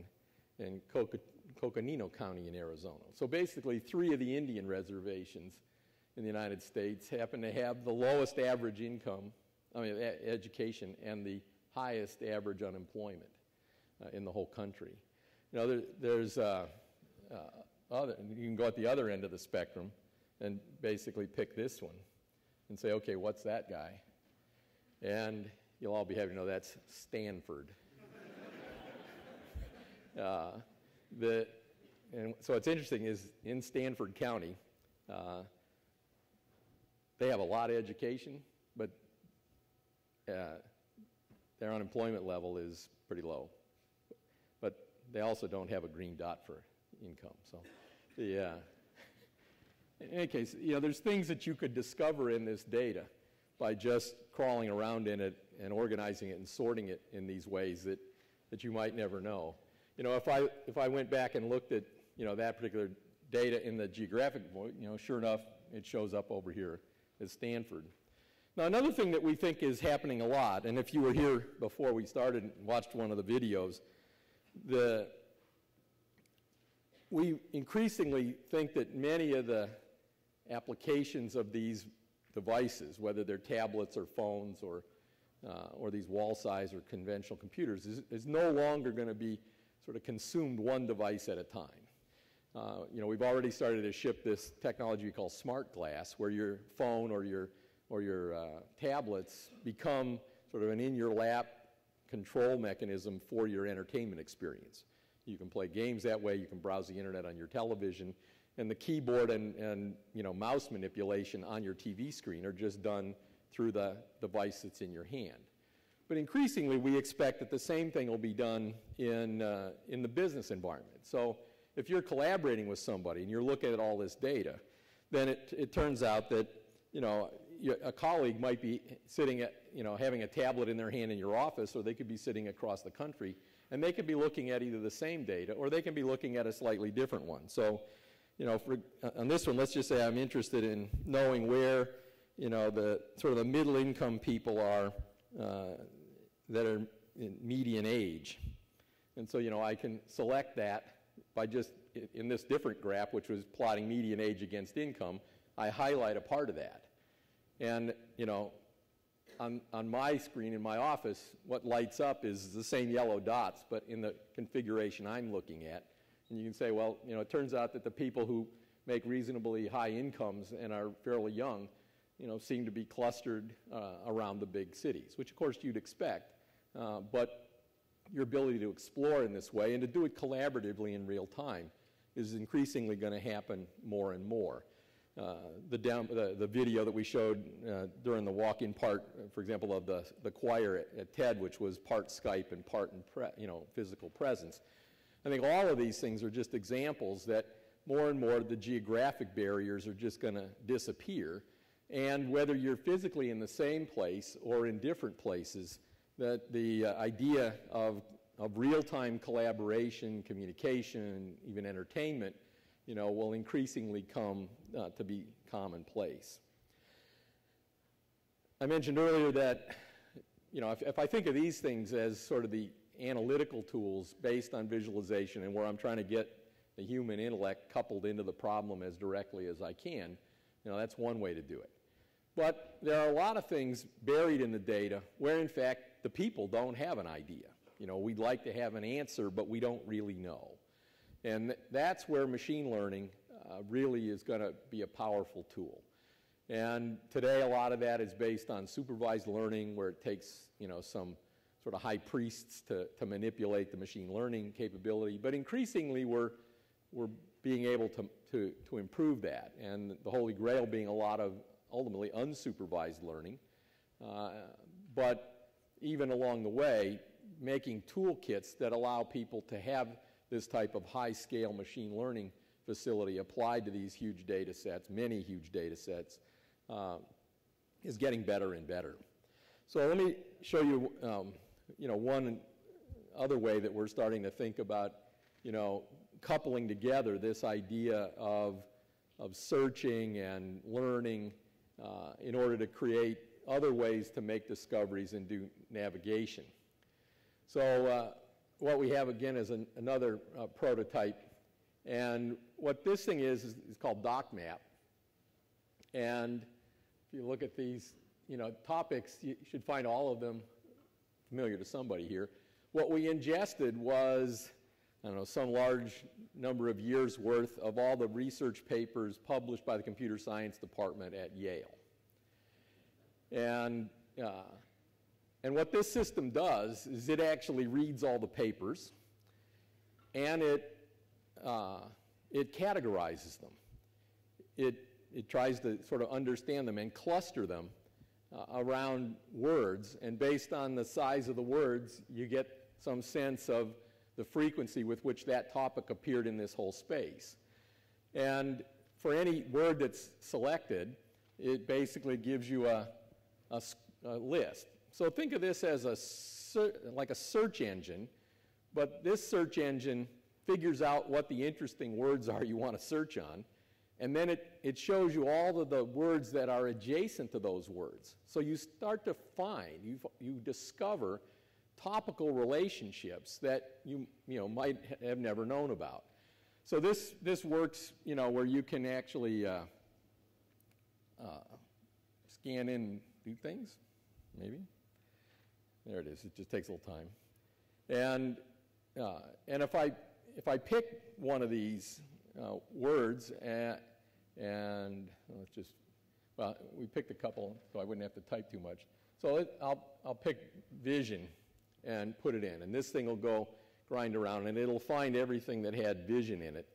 and Coca- Coconino County in Arizona. So basically, three of the Indian reservations in the United States happen to have the lowest average income, I mean, education, and the highest average unemployment uh, in the whole country. You know, there, there's uh, uh, other, you can go at the other end of the spectrum and basically pick this one and say, okay, what's that guy? And you'll all be happy to know that's Stanford. uh, the, and so what's interesting is in Stanford County, uh, they have a lot of education, but uh, their unemployment level is pretty low. But they also don't have a green dot for income. So, uh, in any case, you know, there's things that you could discover in this data by just crawling around in it and organizing it and sorting it in these ways that, that you might never know. You know, if I, if I went back and looked at, you know, that particular data in the geographic, you know, sure enough, it shows up over here at Stanford. Now, another thing that we think is happening a lot, and if you were here before we started and watched one of the videos, the, we increasingly think that many of the applications of these devices, whether they're tablets or phones or, uh, or these wall size or conventional computers, is, is no longer going to be sort of consumed one device at a time. Uh, you know, we've already started to ship this technology we call SmartGlass, where your phone or your, or your uh, tablets become sort of an in your lap control mechanism for your entertainment experience. You can play games that way, you can browse the internet on your television, and the keyboard and, and you know, mouse manipulation on your TV screen are just done through the device that's in your hand. But increasingly, we expect that the same thing will be done in, uh, in the business environment. So if you're collaborating with somebody and you're looking at all this data, then it, it turns out that you know, a colleague might be sitting at, you know, having a tablet in their hand in your office, or they could be sitting across the country, and they could be looking at either the same data or they can be looking at a slightly different one. So you know, for, uh, on this one, let's just say I'm interested in knowing where, you know, the sort of the middle income people are uh, that are in median age. And so, you know, I can select that by just, in this different graph, which was plotting median age against income, I highlight a part of that. And, you know, on, on my screen in my office, what lights up is the same yellow dots, but in the configuration I'm looking at. And you can say, well, you know, it turns out that the people who make reasonably high incomes and are fairly young, you know, seem to be clustered uh, around the big cities, which of course you'd expect. Uh, but your ability to explore in this way and to do it collaboratively in real time is increasingly going to happen more and more. Uh, the, down, the, the, video that we showed uh, during the walk-in part, for example, of the, the choir at, at TED, which was part Skype and part in pre, you know, physical presence, I think all of these things are just examples that more and more the geographic barriers are just going to disappear. And whether you're physically in the same place or in different places, that the uh, idea of, of real-time collaboration, communication, even entertainment, you know, will increasingly come uh, to be commonplace. I mentioned earlier that, you know, if, if I think of these things as sort of the analytical tools based on visualization and where I'm trying to get the human intellect coupled into the problem as directly as I can, you know, that's one way to do it. But there are a lot of things buried in the data where, in fact, the people don't have an idea. You know, we'd like to have an answer, but we don't really know. And that's where machine learning uh, really is going to be a powerful tool. And today, a lot of that is based on supervised learning, where it takes, you know, some sort of high priests to, to manipulate the machine learning capability, but increasingly we're, we're being able to, to, to improve that. And the Holy Grail being a lot of ultimately unsupervised learning. Uh, but even along the way, making toolkits that allow people to have this type of high scale machine learning facility applied to these huge data sets, many huge data sets, uh, is getting better and better. So let me show you, um, you know, one other way that we're starting to think about, you know, coupling together this idea of, of searching and learning uh, in order to create other ways to make discoveries and do navigation. So uh, what we have again is an, another uh, prototype. And what this thing is, is, is called DocMap. And if you look at these, you know, topics, you should find all of them familiar to somebody here. What we ingested was, I don't know, some large number of years worth of all the research papers published by the computer science department at Yale. And uh, and what this system does is it actually reads all the papers and it, uh, it categorizes them. It, it tries to sort of understand them and cluster them uh, around words. And based on the size of the words, you get some sense of the frequency with which that topic appeared in this whole space. And for any word that's selected, it basically gives you a, a, a list. So think of this as a like a search engine, but this search engine figures out what the interesting words are you want to search on, and then it, it shows you all of the words that are adjacent to those words. So you start to find, you, you discover topical relationships that you, you know, might have never known about. So this, this works, you know, where you can actually uh, uh, scan in, do things, maybe. There it is. It just takes a little time. And, uh, and if, I, if I pick one of these uh, words and, and let's just, well, we picked a couple so I wouldn't have to type too much. So it, I'll, I'll pick vision and put it in. And this thing will go grind around and it'll find everything that had vision in it.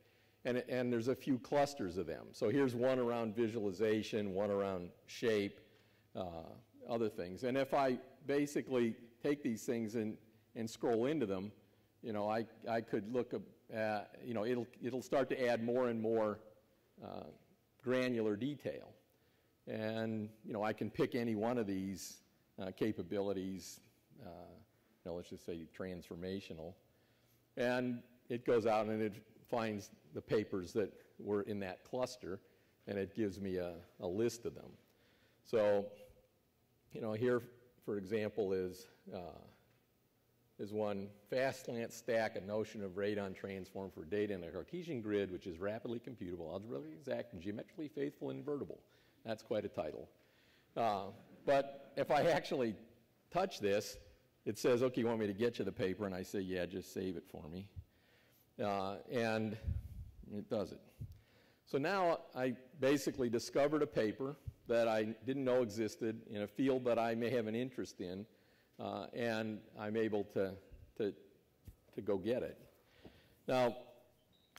And, and there's a few clusters of them. So here's one around visualization, one around shape, uh, other things. And if I basically take these things and, and scroll into them, you know, I, I could look at, you know, it'll, it'll start to add more and more uh, granular detail. And, you know, I can pick any one of these uh, capabilities, uh, you know, let's just say transformational, and it goes out and it finds the papers that were in that cluster, and it gives me a, a list of them. So, you know, here for example, is, uh, is one fast slant stack, a notion of radon transform for data in a Cartesian grid, which is rapidly computable, algebraically exact, and geometrically faithful and invertible. That's quite a title. Uh, but if I actually touch this, it says, okay, you want me to get you the paper? And I say, yeah, just save it for me. Uh, and it does it. So now I basically discovered a paper that I didn't know existed in a field that I may have an interest in, uh, and I'm able to, to, to go get it. Now,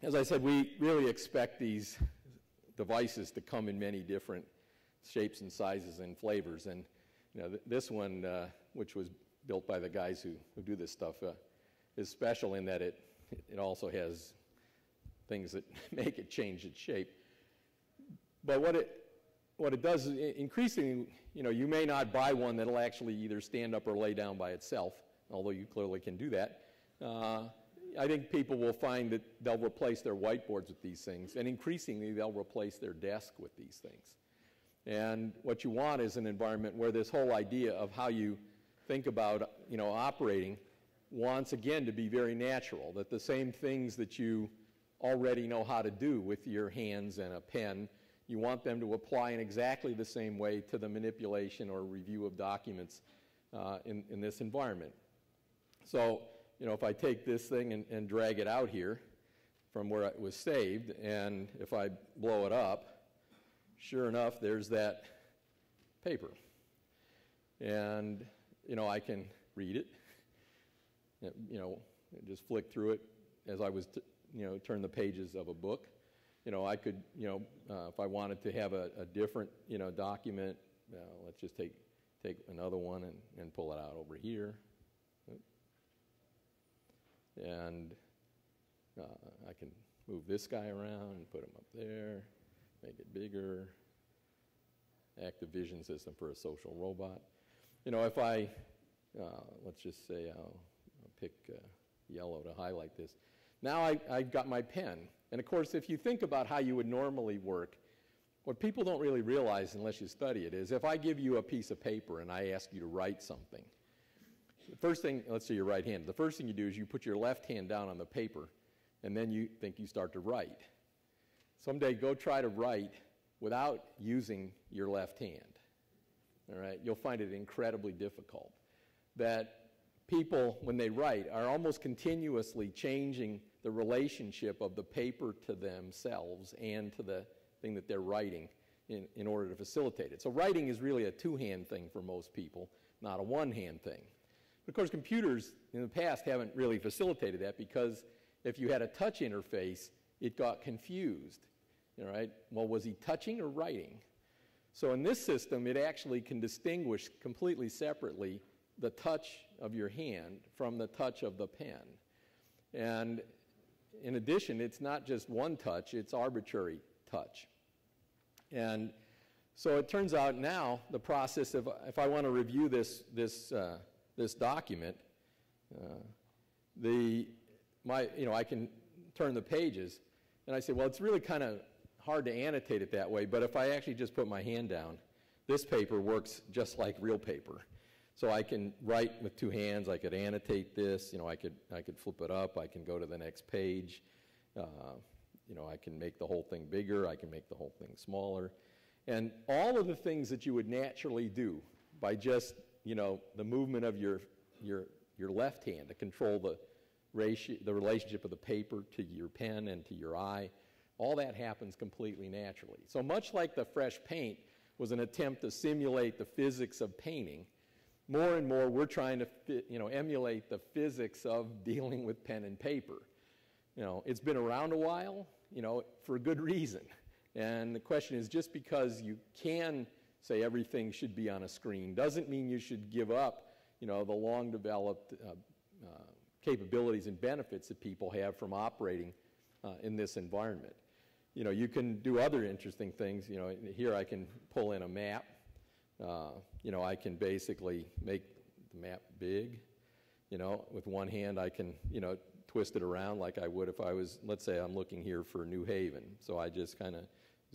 as I said, we really expect these devices to come in many different shapes and sizes and flavors. And you know, th- this one, uh, which was built by the guys who, who do this stuff, uh, is special in that it, it also has things that make it change its shape. But what it, what it does is increasingly, you know, you may not buy one that'll actually either stand up or lay down by itself, although you clearly can do that. Uh, I think people will find that they'll replace their whiteboards with these things, and increasingly they'll replace their desk with these things. And what you want is an environment where this whole idea of how you think about, you know, operating wants again to be very natural. That the same things that you already know how to do with your hands and a pen you want them to apply in exactly the same way to the manipulation or review of documents uh, in, in this environment. So, you know, if I take this thing and, and drag it out here from where it was saved, and if I blow it up, sure enough, there's that paper. And, you know, I can read it, you know, just flick through it as I was, you know, turn the pages of a book. You know, I could, you know, uh, if I wanted to have a, a different, you know, document, uh, let's just take, take another one and, and pull it out over here. And uh, I can move this guy around and put him up there, make it bigger. Active vision system for a social robot. You know, if I, uh, let's just say I'll, I'll pick uh, yellow to highlight this. Now I, I've got my pen. And of course, if you think about how you would normally work, what people don't really realize unless you study it is if I give you a piece of paper and I ask you to write something, the first thing, let's say you're right hand, the first thing you do is you put your left hand down on the paper and then you think you start to write. Someday go try to write without using your left hand. All right? You'll find it incredibly difficult. That people, when they write, are almost continuously changing the relationship of the paper to themselves and to the thing that they're writing in, in order to facilitate it. So, writing is really a two hand thing for most people, not a one hand thing. But of course, computers in the past haven't really facilitated that because if you had a touch interface, it got confused. All right? Well, was he touching or writing? So in this system, it actually can distinguish completely separately the touch of your hand from the touch of the pen. And in addition, it's not just one touch, it's arbitrary touch. And so it turns out now the process of, if I want to review this, this, uh, this document, uh, the, my, you know, I can turn the pages, and I say, well, it's really kind of hard to annotate it that way, but if I actually just put my hand down, this paper works just like real paper. So I can write with two hands, I could annotate this, you know, I could, I could flip it up, I can go to the next page, uh, you know, I can make the whole thing bigger, I can make the whole thing smaller. And all of the things that you would naturally do by just, you know, the movement of your, your, your left hand to control the, ratio, the relationship of the paper to your pen and to your eye, all that happens completely naturally. So much like the fresh paint was an attempt to simulate the physics of painting, more and more we're trying to you know, emulate the physics of dealing with pen and paper. You know, it's been around a while, you know, for a good reason. And the question is just because you can say everything should be on a screen doesn't mean you should give up, you know, the long developed uh, uh, capabilities and benefits that people have from operating uh, in this environment you know, you can do other interesting things. You know, here I can pull in a map. Uh, you know, I can basically make the map big. You know, with one hand I can, you know, twist it around like I would if I was, let's say I'm looking here for New Haven. So I just kind of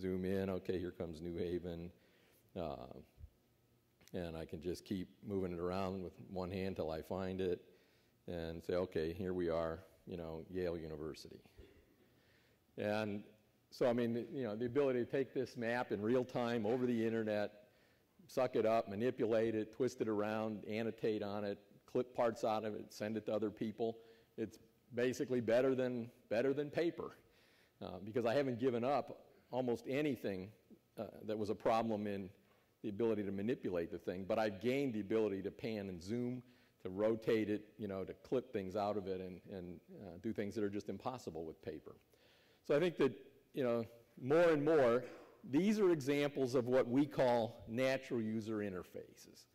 zoom in. Okay, here comes New Haven. Uh, and I can just keep moving it around with one hand till I find it and say, okay, here we are, you know, Yale University. And so, I mean, you know, the ability to take this map in real time over the internet, suck it up, manipulate it, twist it around, annotate on it, clip parts out of it, send it to other people. It's basically better than, better than paper uh, because I haven't given up almost anything uh, that was a problem in the ability to manipulate the thing, but I've gained the ability to pan and zoom, to rotate it, you know, to clip things out of it and, and uh, do things that are just impossible with paper. So I think that you know, more and more, these are examples of what we call natural user interfaces.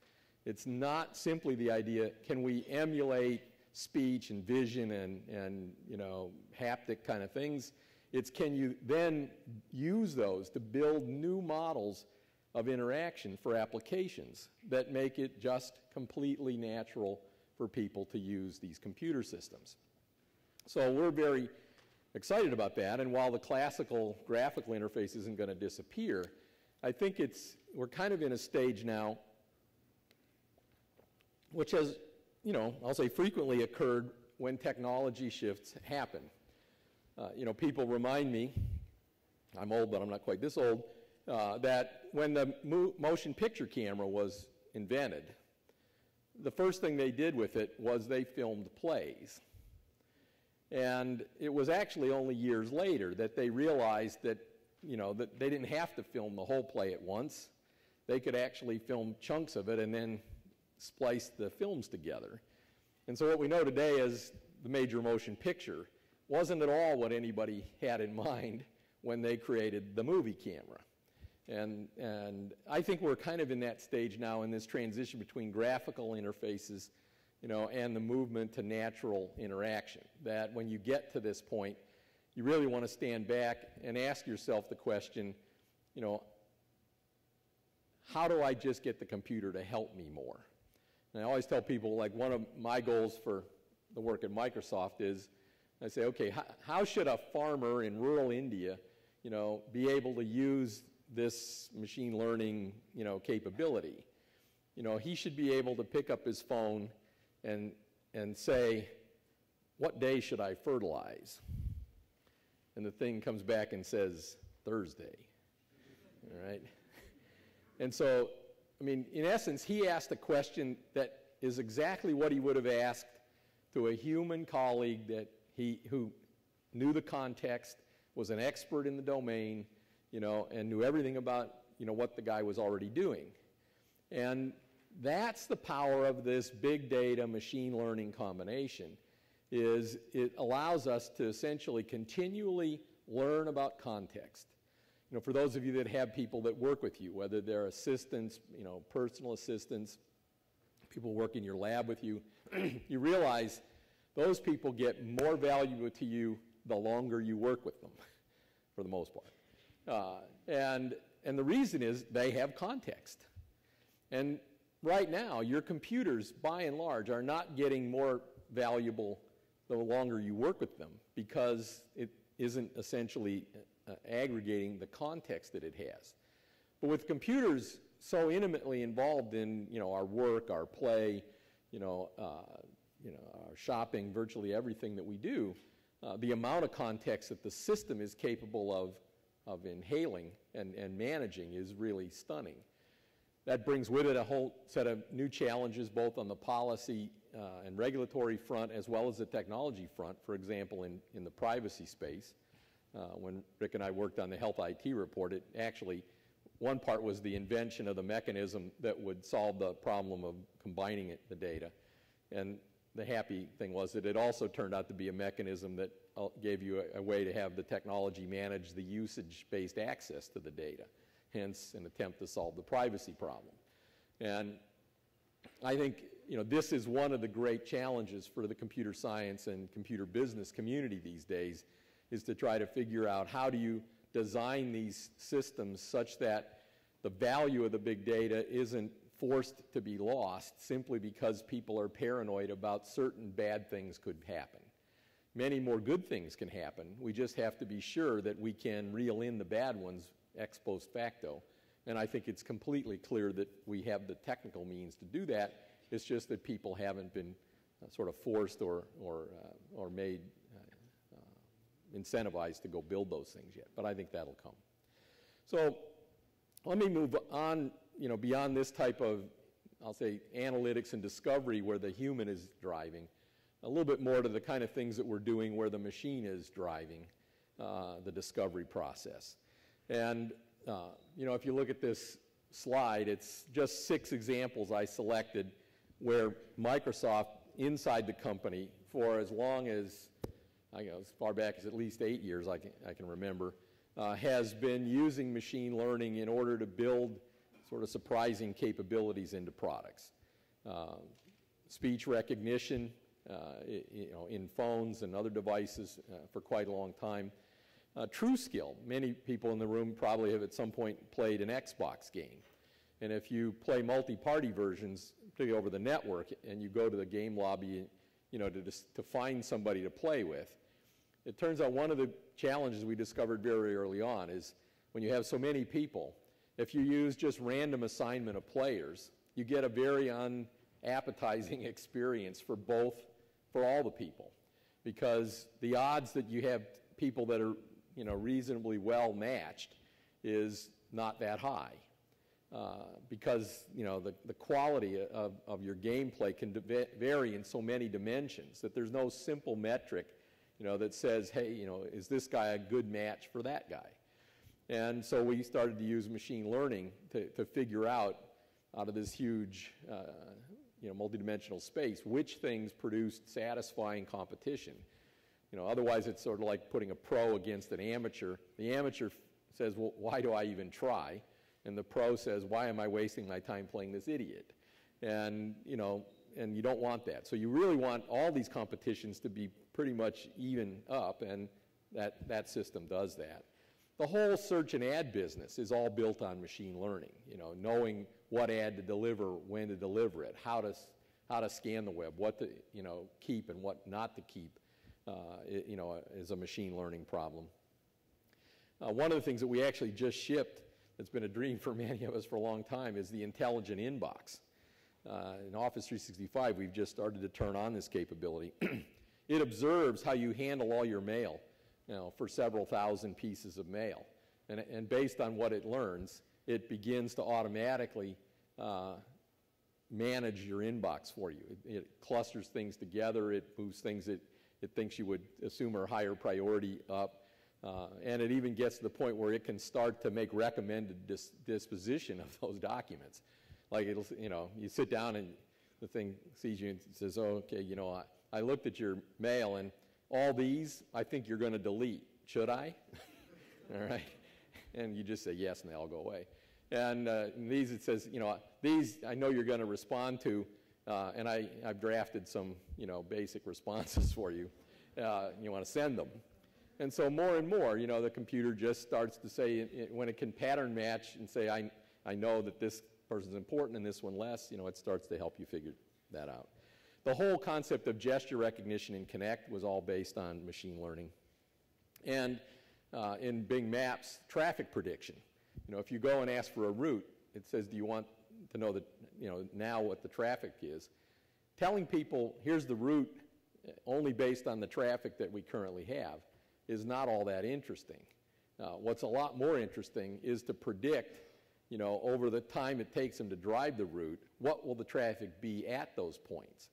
It's not simply the idea, can we emulate speech and vision and, and you know, haptic kind of things? It's can you then use those to build new models of interaction for applications that make it just completely natural for people to use these computer systems. So we're very excited about that. And while the classical graphical interface isn't going to disappear, I think it's, we're kind of in a stage now which has, you know, I'll say frequently occurred when technology shifts happen. Uh, you know, people remind me, I'm old, but I'm not quite this old, uh, that when the mo motion picture camera was invented, the first thing they did with it was they filmed plays. And it was actually only years later that they realized that, you know, that they didn't have to film the whole play at once. They could actually film chunks of it and then splice the films together. And so what we know today is the major motion picture wasn't at all what anybody had in mind when they created the movie camera. And, and I think we're kind of in that stage now in this transition between graphical interfaces you know, and the movement to natural interaction. That when you get to this point, you really want to stand back and ask yourself the question, you know, how do I just get the computer to help me more? And I always tell people, like, one of my goals for the work at Microsoft is I say, okay, how, how should a farmer in rural India, you know, be able to use this machine learning, you know, capability? You know, he should be able to pick up his phone and, and say, what day should I fertilize? And the thing comes back and says, Thursday. All right? And so, I mean, in essence, he asked a question that is exactly what he would have asked to a human colleague that he, who knew the context, was an expert in the domain, you know, and knew everything about, you know, what the guy was already doing. And that's the power of this big data machine learning combination is it allows us to essentially continually learn about context. You know, for those of you that have people that work with you, whether they're assistants, you know, personal assistants, people work in your lab with you, you realize those people get more value to you the longer you work with them, for the most part. Uh, and, and the reason is they have context. And right now, your computers, by and large, are not getting more valuable the longer you work with them because it isn't essentially uh, aggregating the context that it has. But with computers so intimately involved in you know, our work, our play, you know, uh, you know, our shopping, virtually everything that we do, uh, the amount of context that the system is capable of, of inhaling and, and managing is really stunning. That brings with it a whole set of new challenges, both on the policy uh, and regulatory front as well as the technology front. For example, in, in the privacy space, uh, when Rick and I worked on the Health IT report, it actually, one part was the invention of the mechanism that would solve the problem of combining it, the data. And the happy thing was that it also turned out to be a mechanism that uh, gave you a, a way to have the technology manage the usage-based access to the data hence an attempt to solve the privacy problem. And I think you know, this is one of the great challenges for the computer science and computer business community these days, is to try to figure out how do you design these systems such that the value of the big data isn't forced to be lost simply because people are paranoid about certain bad things could happen. Many more good things can happen. We just have to be sure that we can reel in the bad ones ex post facto. And I think it's completely clear that we have the technical means to do that. It's just that people haven't been uh, sort of forced or, or, uh, or made uh, uh, incentivized to go build those things yet. But I think that'll come. So let me move on, you know, beyond this type of, I'll say, analytics and discovery where the human is driving, a little bit more to the kind of things that we're doing where the machine is driving uh, the discovery process. And, uh, you know, if you look at this slide, it's just six examples I selected where Microsoft, inside the company, for as long as, I know, as far back as at least eight years I can, I can remember, uh, has been using machine learning in order to build sort of surprising capabilities into products. Uh, speech recognition, uh, you know, in phones and other devices uh, for quite a long time. Uh, TrueSkill. Many people in the room probably have at some point played an Xbox game. And if you play multi-party versions, particularly over the network, and you go to the game lobby, you know, to, to find somebody to play with, it turns out one of the challenges we discovered very early on is when you have so many people, if you use just random assignment of players, you get a very unappetizing experience for both, for all the people. Because the odds that you have people that are you know, reasonably well matched is not that high. Uh, because you know the, the quality of, of your gameplay can vary in so many dimensions that there's no simple metric you know that says hey you know is this guy a good match for that guy and so we started to use machine learning to, to figure out out of this huge uh, you know, multidimensional space, which things produced satisfying competition. You know, otherwise it's sort of like putting a pro against an amateur. The amateur says, well, why do I even try? And the pro says, why am I wasting my time playing this idiot? And, you know, and you don't want that. So you really want all these competitions to be pretty much even up, and that, that system does that. The whole search and ad business is all built on machine learning, you know, knowing what ad to deliver, when to deliver it, how to, how to scan the web, what to, you know, keep and what not to keep, uh, you know, is a machine learning problem. Uh, one of the things that we actually just shipped that's been a dream for many of us for a long time is the intelligent inbox. Uh, in Office 365, we've just started to turn on this capability. it observes how you handle all your mail you know, for several thousand pieces of mail. And, and based on what it learns, it begins to automatically uh, manage your inbox for you. It, it, clusters things together, it moves things it, it thinks you would assume are higher priority up. Uh, and it even gets to the point where it can start to make recommended dis- disposition of those documents. Like it'll, you know, you sit down and the thing sees you and says, oh, okay, you know, I, I looked at your mail and all these I think you're going to delete. Should I? all right. And you just say yes and they all go away. And, uh, these it says, you know, these I know you're going to respond to, uh, and I, I've drafted some, you know, basic responses for you. Uh, you want to send them. And so more and more, you know, the computer just starts to say, it, when it can pattern match and say, I, I know that this person's important and this one less, you know, it starts to help you figure that out. The whole concept of gesture recognition in Kinect was all based on machine learning. And uh, in Bing Maps, traffic prediction. You know, if you go and ask for a route, it says, do you want to know that, you know, now what the traffic is? Telling people, here's the route only based on the traffic that we currently have is not all that interesting. Uh, what's a lot more interesting is to predict, you know, over the time it takes them to drive the route, what will the traffic be at those points?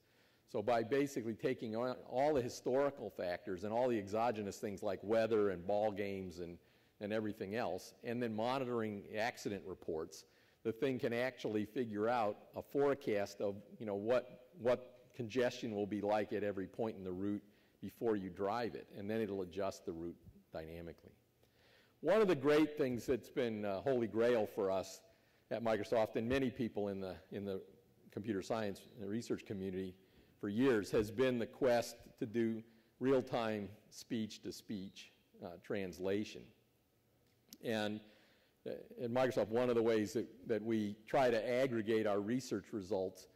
So by basically taking on all the historical factors and all the exogenous things like weather and ball games and, and everything else, and then monitoring accident reports, the thing can actually figure out a forecast of, you know, what, what congestion will be like at every point in the route before you drive it, and then it'll adjust the route dynamically. One of the great things that's been uh, holy grail for us at Microsoft and many people in the, in the computer science and research community for years has been the quest to do real-time speech-to-speech uh, translation. And at Microsoft, one of the ways that, that we try to aggregate our research results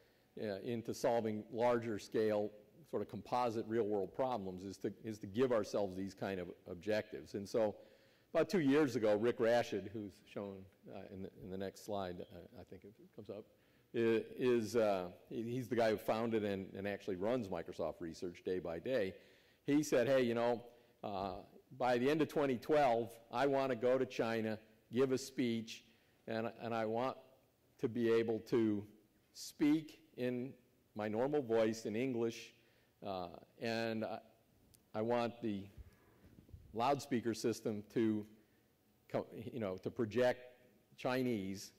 uh, into solving larger scale sort of composite real world problems is to, is to give ourselves these kind of objectives. And so about two years ago, Rick Rashid, who's shown uh, in, the, in the next slide, uh, I think it comes up, is uh, he's the guy who founded and, and actually runs Microsoft Research day by day. He said, hey, you know, uh, by the end of 2012, I want to go to China, give a speech, and, and I want to be able to speak in my normal voice in English uh, and I, I, want the loudspeaker system to, you know, to project Chinese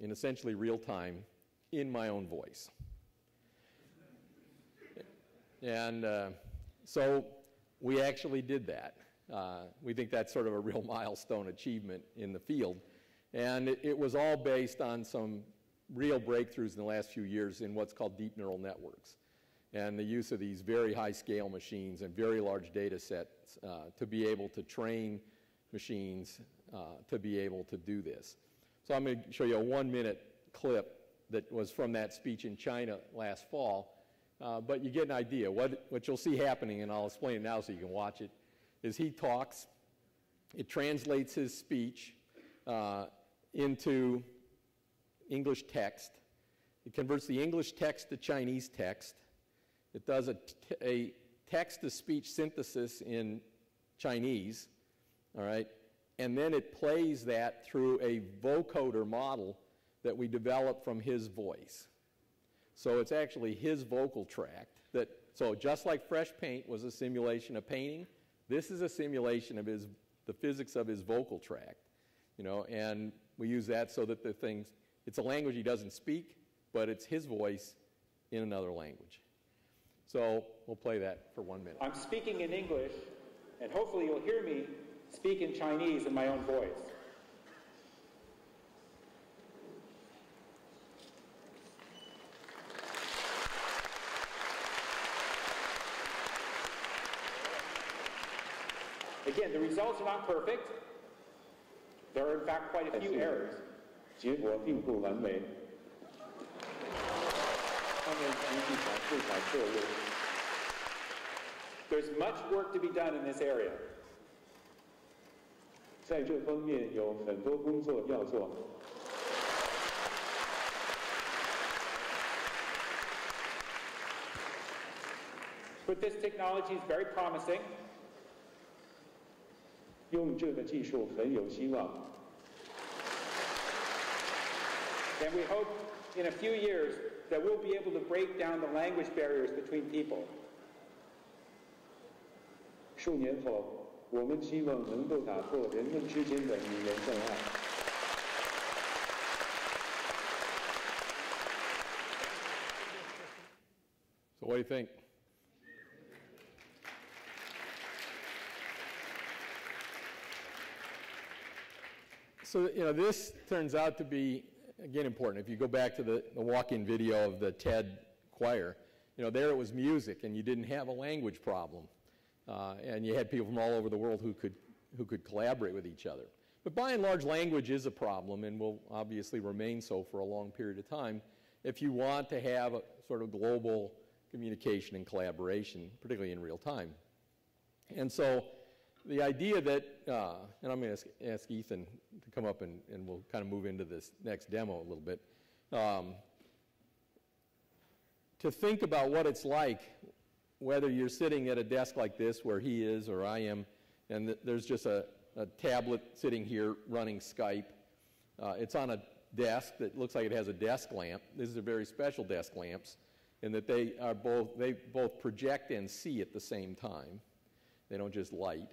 in essentially real time in my own voice. And uh, so we actually did that. Uh, we think that's sort of a real milestone achievement in the field. And it, it, was all based on some real breakthroughs in the last few years in what's called deep neural networks and the use of these very high scale machines and very large data sets uh, to be able to train machines uh, to be able to do this. So I'm going to show you a one minute clip that was from that speech in China last fall. Uh, but you get an idea. What, what you'll see happening, and I'll explain it now so you can watch it, is he talks, it translates his speech uh, into English text. It converts the English text to Chinese text. It does a, a text to speech synthesis in Chinese, all right, and then it plays that through a vocoder model that we developed from his voice. So it's actually his vocal tract that, so just like Fresh Paint was a simulation of painting, this is a simulation of his, the physics of his vocal tract, you know, and we use that so that the things, it's a language he doesn't speak, but it's his voice in another language. So we'll play that for one minute.
I'm speaking in English, and hopefully you'll hear me speak in Chinese in my own voice. Again, the results are not perfect. There are, in fact, quite a few errors.
结果并不完美。他们提出反复反错误，
There's much work to be done in this area.
在这方面有很多工作要做。
But this technology is very promising.
用这个技术很有希望，
And we hope in a few years that we'll be able to break down the language barriers between people.
数年后，我们希望能够打破人们之间的语言障碍。
So, what do you think? So, you know, this turns out to be, again, important. If you go back to the, the walk in video of the TED choir, you know, there it was music, and you didn't have a language problem. Uh, and you had people from all over the world who could, who could collaborate with each other. But by and large, language is a problem and will obviously remain so for a long period of time if you want to have a sort of global communication and collaboration, particularly in real time. And so the idea that, uh, and I'm going to ask, Ethan to come up and, and we'll kind of move into this next demo a little bit. Um, to think about what it's like, whether you're sitting at a desk like this where he is or I am, and th- there's just a, a tablet sitting here running Skype. Uh, it's on a desk that looks like it has a desk lamp. These are very special desk lamps, in that they are both they both project and see at the same time. They don't just light.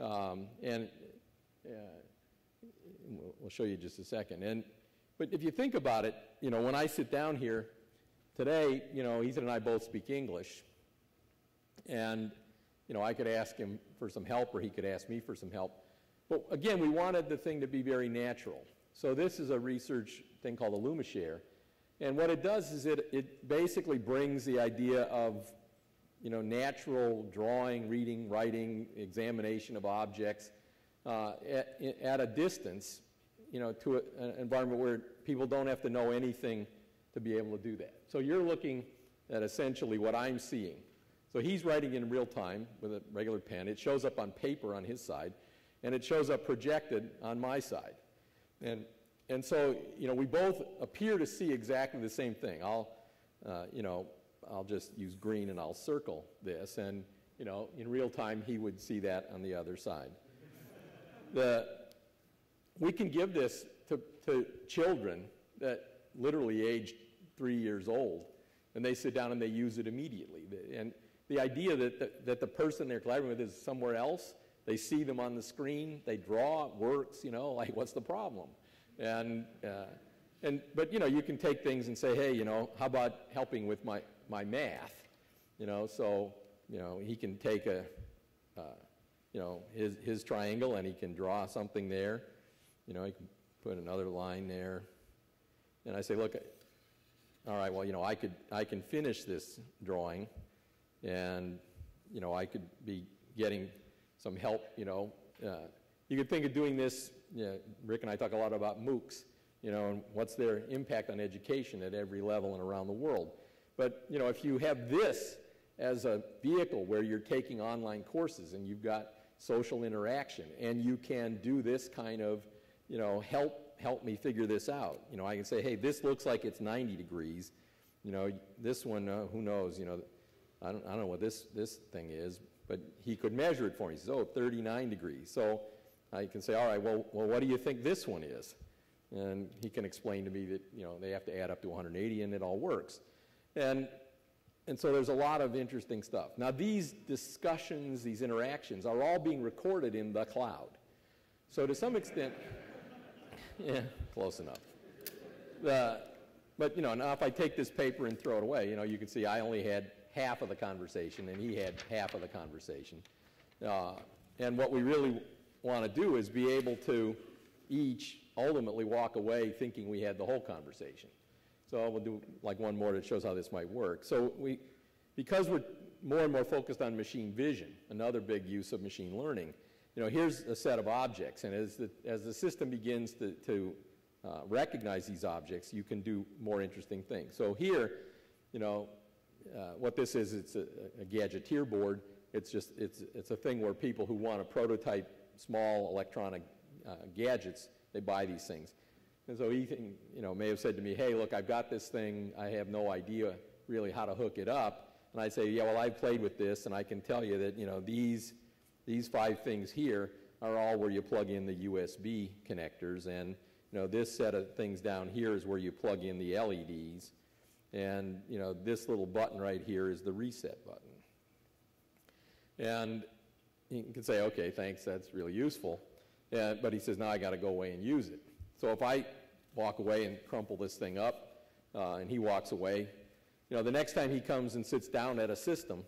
Um, and uh, we'll, show you just a second. And but if you think about it, you know, when I sit down here today, you know, Ethan and I both speak English, and you know, I could ask him for some help, or he could ask me for some help. But again, we wanted the thing to be very natural. So this is a research thing called IllumiShare. And what it does is it, it basically brings the idea of you know, natural drawing, reading, writing, examination of objects uh, at, at, a distance, you know, to a, an environment where people don't have to know anything to be able to do that. So you're looking at essentially what I'm seeing. So he's writing in real time with a regular pen. It shows up on paper on his side, and it shows up projected on my side. And, and so, you know, we both appear to see exactly the same thing. I'll, uh, you know, I'll just use green and I'll circle this, and, you know, in real time, he would see that on the other side. the, we can give this to, to children that literally aged three years old, and they sit down and they use it immediately. And the idea that the, that the person they're collaborating with is somewhere else, they see them on the screen, they draw, it works, you know, like what's the problem? And, uh, and, but, you know, you can take things and say, hey, you know, how about helping with my, my math? You know, so, you know, he can take a, uh, you know, his, his triangle and he can draw something there. You know, he can put another line there. And I say, look, all right, well, you know, I could, I can finish this drawing and, you know, I could be getting some help, you know. Uh, you could think of doing this, you know, Rick and I talk a lot about MOOCs, you know, and what's their impact on education at every level and around the world. But, you know, if you have this as a vehicle where you're taking online courses and you've got social interaction and you can do this kind of, you know, help help me figure this out. You know, I can say, hey, this looks like it's 90 degrees. You know, this one, uh, who knows? You know, I don't, I don't know what this, this thing is, but he could measure it for me. He says, oh, 39 degrees. So I can say, all right, well, well, what do you think this one is? And he can explain to me that, you know, they have to add up to 180 and it all works. And, and so there's a lot of interesting stuff. Now, these discussions, these interactions are all being recorded in the cloud. So to some extent, yeah, close enough. But, you know, now if I take this paper and throw it away, you know, you can see I only had half of the conversation and he had half of the conversation. Uh, and what we really want to do is be able to each ultimately walk away thinking we had the whole conversation. So we'll do like one more that shows how this might work. So we, because we're more and more focused on machine vision, another big use of machine learning, you know, here's a set of objects, and as the, as the system begins to, to uh, recognize these objects, you can do more interesting things. So here, you know, uh, what this is, it's a, a gadgeteer board. It's just, it's, it's a thing where people who want to prototype small electronic uh, gadgets, they buy these things. And so Ethan, you know, may have said to me, hey, look, I've got this thing. I have no idea really how to hook it up. And I say, yeah, well, I've played with this, and I can tell you that, you know, these, these five things here are all where you plug in the USB connectors. And, you know, this set of things down here is where you plug in the LEDs. And, you know, this little button right here is the reset button. And you can say, okay, thanks, that's really useful. Yeah, but he says, now I got to go away and use it. So if I walk away and crumple this thing up, uh, and he walks away, you know, the next time he comes and sits down at a system,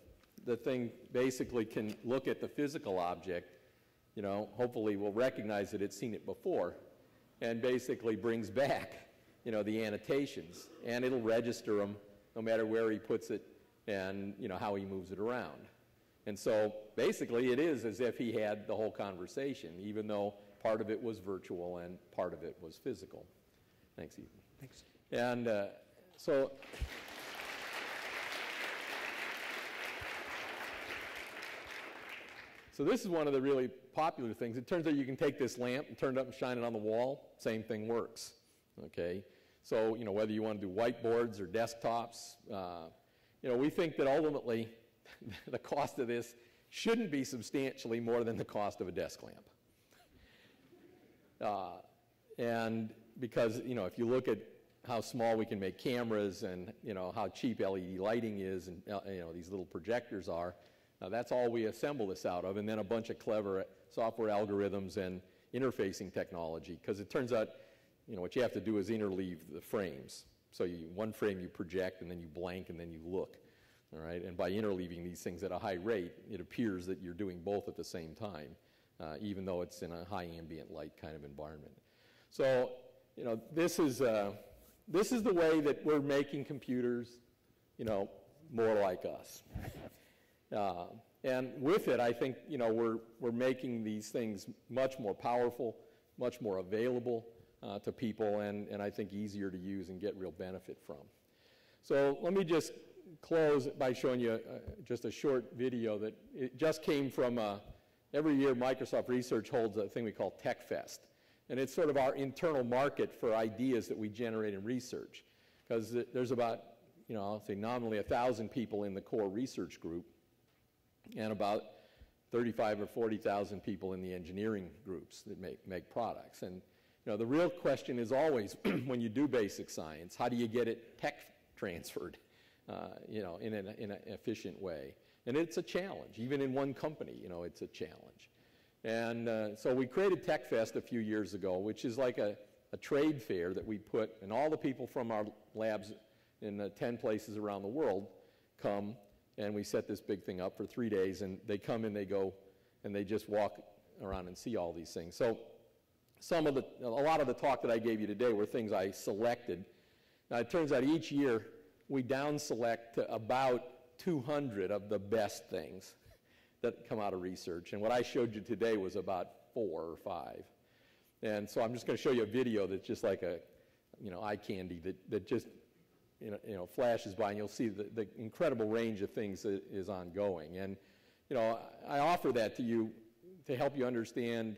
the thing basically can look at the physical object, you know, hopefully will recognize that it's seen it before, and basically brings back, you know, the annotations, and it'll register them no matter where he puts it and, you know, how he moves it around. And so basically it is as if he had the whole conversation, even though part of it was virtual and part of it was physical. Thanks, Ethan.
Thanks.
And uh, so So this is one of the really popular things. It turns out you can take this lamp and turn it up and shine it on the wall. Same thing works. Okay. So you know whether you want to do whiteboards or desktops, uh, you know we think that ultimately the cost of this shouldn't be substantially more than the cost of a desk lamp. Uh, and because you know if you look at how small we can make cameras and you know how cheap LED lighting is and uh, you know these little projectors are, that's all we assemble this out of, and then a bunch of clever software algorithms and interfacing technology, because it turns out, you know, what you have to do is interleave the frames. So you, one frame you project, and then you blank, and then you look. All right, and by interleaving these things at a high rate, it appears that you're doing both at the same time, uh, even though it's in a high ambient light kind of environment. So, you know, this is, uh, this is the way that we're making computers, you know, more like us. Uh, and with it, I think you know we're we're making these things much more powerful, much more available uh, to people, and and I think easier to use and get real benefit from. So let me just close by showing you uh, just a short video that it just came from. Uh, every year, Microsoft Research holds a thing we call TechFest, and it's sort of our internal market for ideas that we generate in research, because there's about you know I'll say nominally a thousand people in the core research group and about 35 or 40,000 people in the engineering groups that make, make products. And you know, the real question is always, when you do basic science, how do you get it tech transferred, uh, you know, in an, in an efficient way? And it's a challenge. Even in one company, you know, it's a challenge. And uh, so we created TechFest a few years ago, which is like a, a trade fair that we put, and all the people from our labs in the 10 places around the world come and we set this big thing up for three days, and they come and they go, and they just walk around and see all these things. So some of the, a lot of the talk that I gave you today were things I selected. Now it turns out each year we down select about 200 of the best things that come out of research. And what I showed you today was about four or five. And so I'm just going to show you a video that's just like a, you know, eye candy that, that just you know, you know, flashes by and you'll see the, the incredible range of things that is ongoing. And, you know, I offer that to you to help you understand,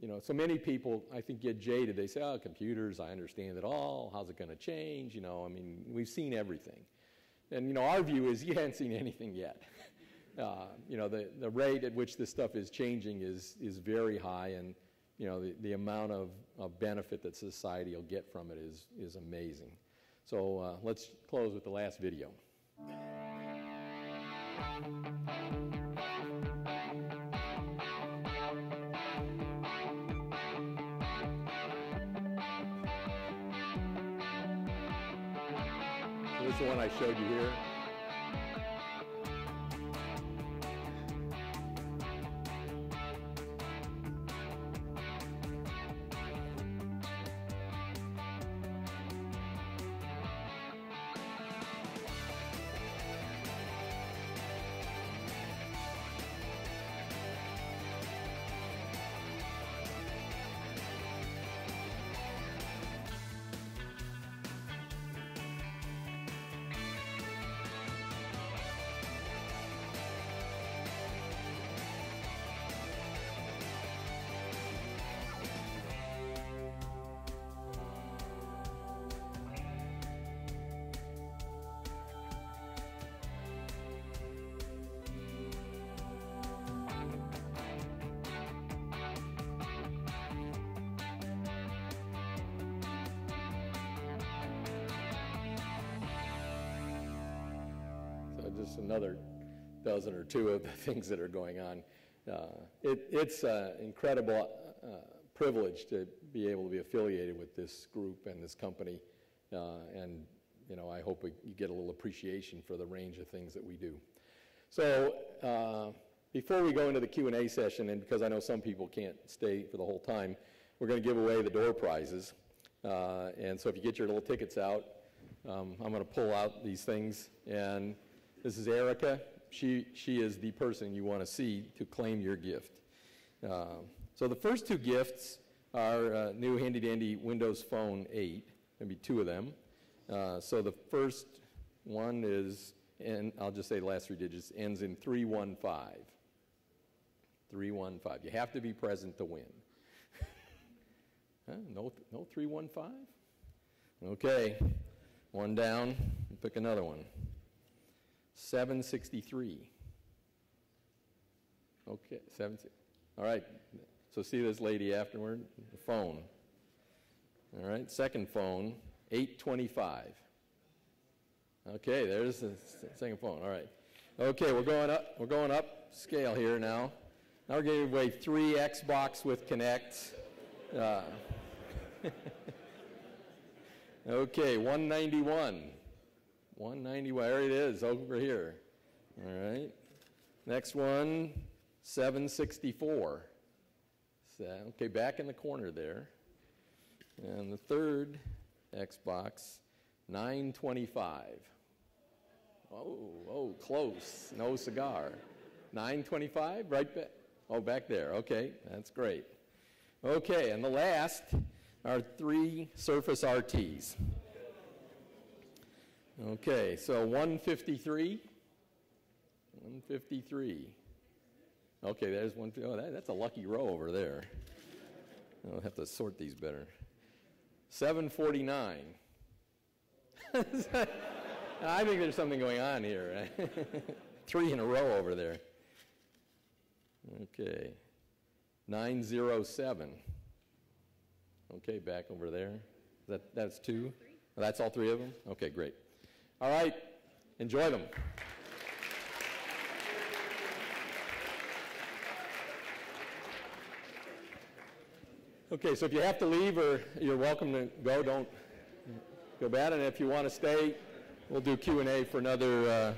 you know, so many people, I think, get jaded. They say, oh, computers, I understand it all. How's it going to change? You know, I mean, we've seen everything. And, you know, our view is you haven't seen anything yet. Uh, you know, the, the rate at which this stuff is changing is, is very high, and, you know, the, the amount of, of benefit that society will get from it is, is amazing. So uh, let's close with the last video. One I showed you here. Just another dozen or two of the things that are going on. Uh, it, it's an incredible uh, privilege to be able to be affiliated with this group and this company. Uh, and, you know, I hope you get a little appreciation for the range of things that we do. So uh, before we go into the Q&A session, and because I know some people can't stay for the whole time, we're going to give away the door prizes. Uh, and so if you get your little tickets out, um, I'm going to pull out these things. And this is Erica. She, she is the person you want to see to claim your gift. Uh, so the first two gifts are uh, new handy dandy Windows Phone 8, maybe two of them. Uh, so the first one is, and I'll just say the last three digits, ends in 315. 315. You have to be present to win. huh? No, no 315? Okay, one down, pick another one. 763. Okay, 7. All right, so see this lady afterward? The phone. All right, second phone, 825. Okay, there's the second phone. All right. Okay, we're going up. We're going up scale here now. Now we're giving away three Xbox with Kinect. Uh, okay, 191. 191. There it is, over here. All right. Next one, 764. So, okay, back in the corner there. And the third Xbox, 925. Oh, oh, close. No cigar. 925, right back. Oh, back there. Okay, that's great. Okay, and the last are three Surface RTs. Okay, so 153. 153. Okay, there's one. Oh, that, that's a lucky row over there. I'll have to sort these better. 749. I think there's something going on here. Three in a row over there. Okay. 907. Okay, back over there. That, that's two? That's all three of them? Okay, great. All right, enjoy them. Okay, so if you have to leave or you're welcome to go, don't go bad. And if you want to stay, we'll do Q&A for another uh,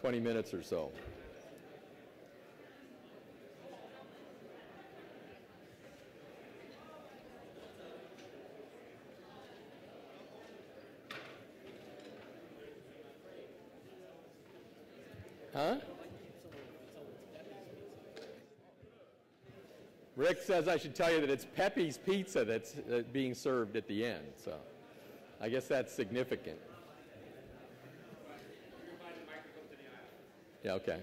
20 minutes or so. Huh? Rick says I should tell you that it's Pepe's Pizza that's uh, being served at the end, so I guess that's significant. Yeah, okay.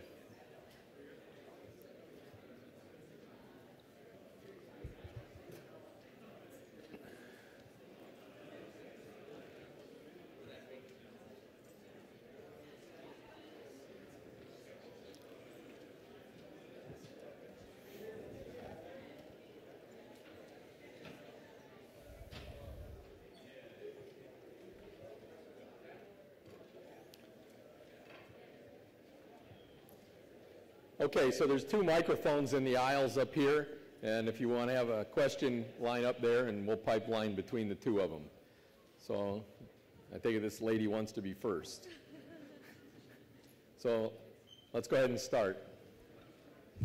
Okay, so there's two microphones in the aisles up here, and if you want to have a question, line up there, and we'll pipeline between the two of them. So I think this lady wants to be first. So let's go ahead and start.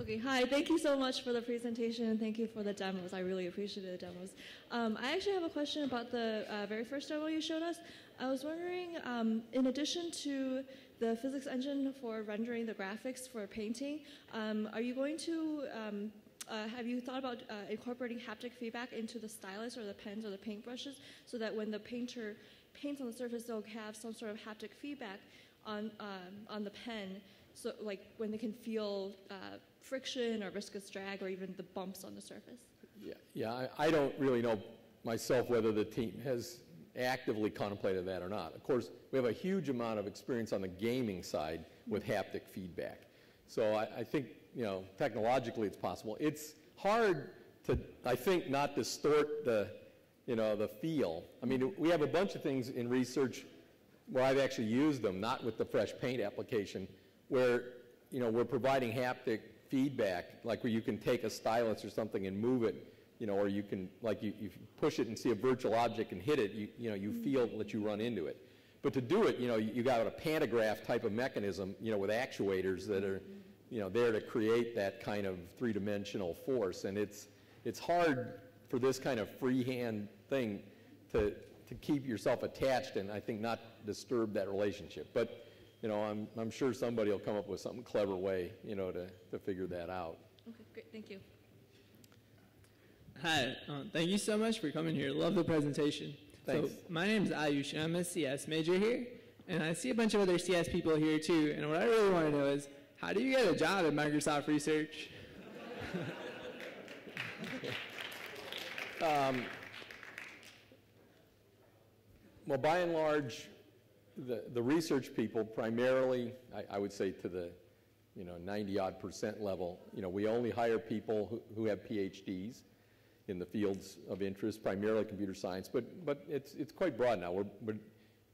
Okay, hi. Thank you so much for the presentation and thank you for the demos. I really appreciated the demos. Um, I actually have a question about the uh, very first demo you showed us. I was wondering, um, in addition to the physics engine for rendering the graphics for painting, um, are you going to, um, uh, have you thought about uh, incorporating haptic feedback into the stylus or the pens or the paintbrushes so that when the painter paints on the surface, they'll have some sort of haptic feedback on, um, on the pen? So, like when they can feel uh, friction or viscous drag or even the bumps on the surface?
Yeah, yeah I, I don't really know myself whether the team has actively contemplated that or not. Of course, we have a huge amount of experience on the gaming side with mm-hmm. haptic feedback. So I, I think, you know, technologically it's possible. It's hard to, I think, not distort the, you know, the feel. I mean, mm-hmm. we have a bunch of things in research where I've actually used them, not with the fresh paint application, where you know we're providing haptic feedback, like where you can take a stylus or something and move it, you know, or you can like you, you push it and see a virtual object and hit it, you you know you mm-hmm. feel that you run into it. But to do it, you know, you, you got a pantograph type of mechanism, you know, with actuators that are, mm-hmm. you know, there to create that kind of three-dimensional force, and it's it's hard for this kind of freehand thing to to keep yourself attached and I think not disturb that relationship. But you know, I'm, I'm sure somebody will come up with some clever way, you know, to, to figure that out.
Okay, great. Thank you.
Hi, uh, thank you so much for coming here. Love the presentation.
Thanks.
So my name is Ayush, and I'm a CS major here, and I see a bunch of other CS people here too. And what I really want to know is, how do you get a job at Microsoft Research?
um, well, by and large, the, the research people primarily, I, I, would say to the you know 90 odd percent level, you know, we only hire people who, who have PhDs in the fields of interest, primarily computer science, but, but it's, it's quite broad now. We're,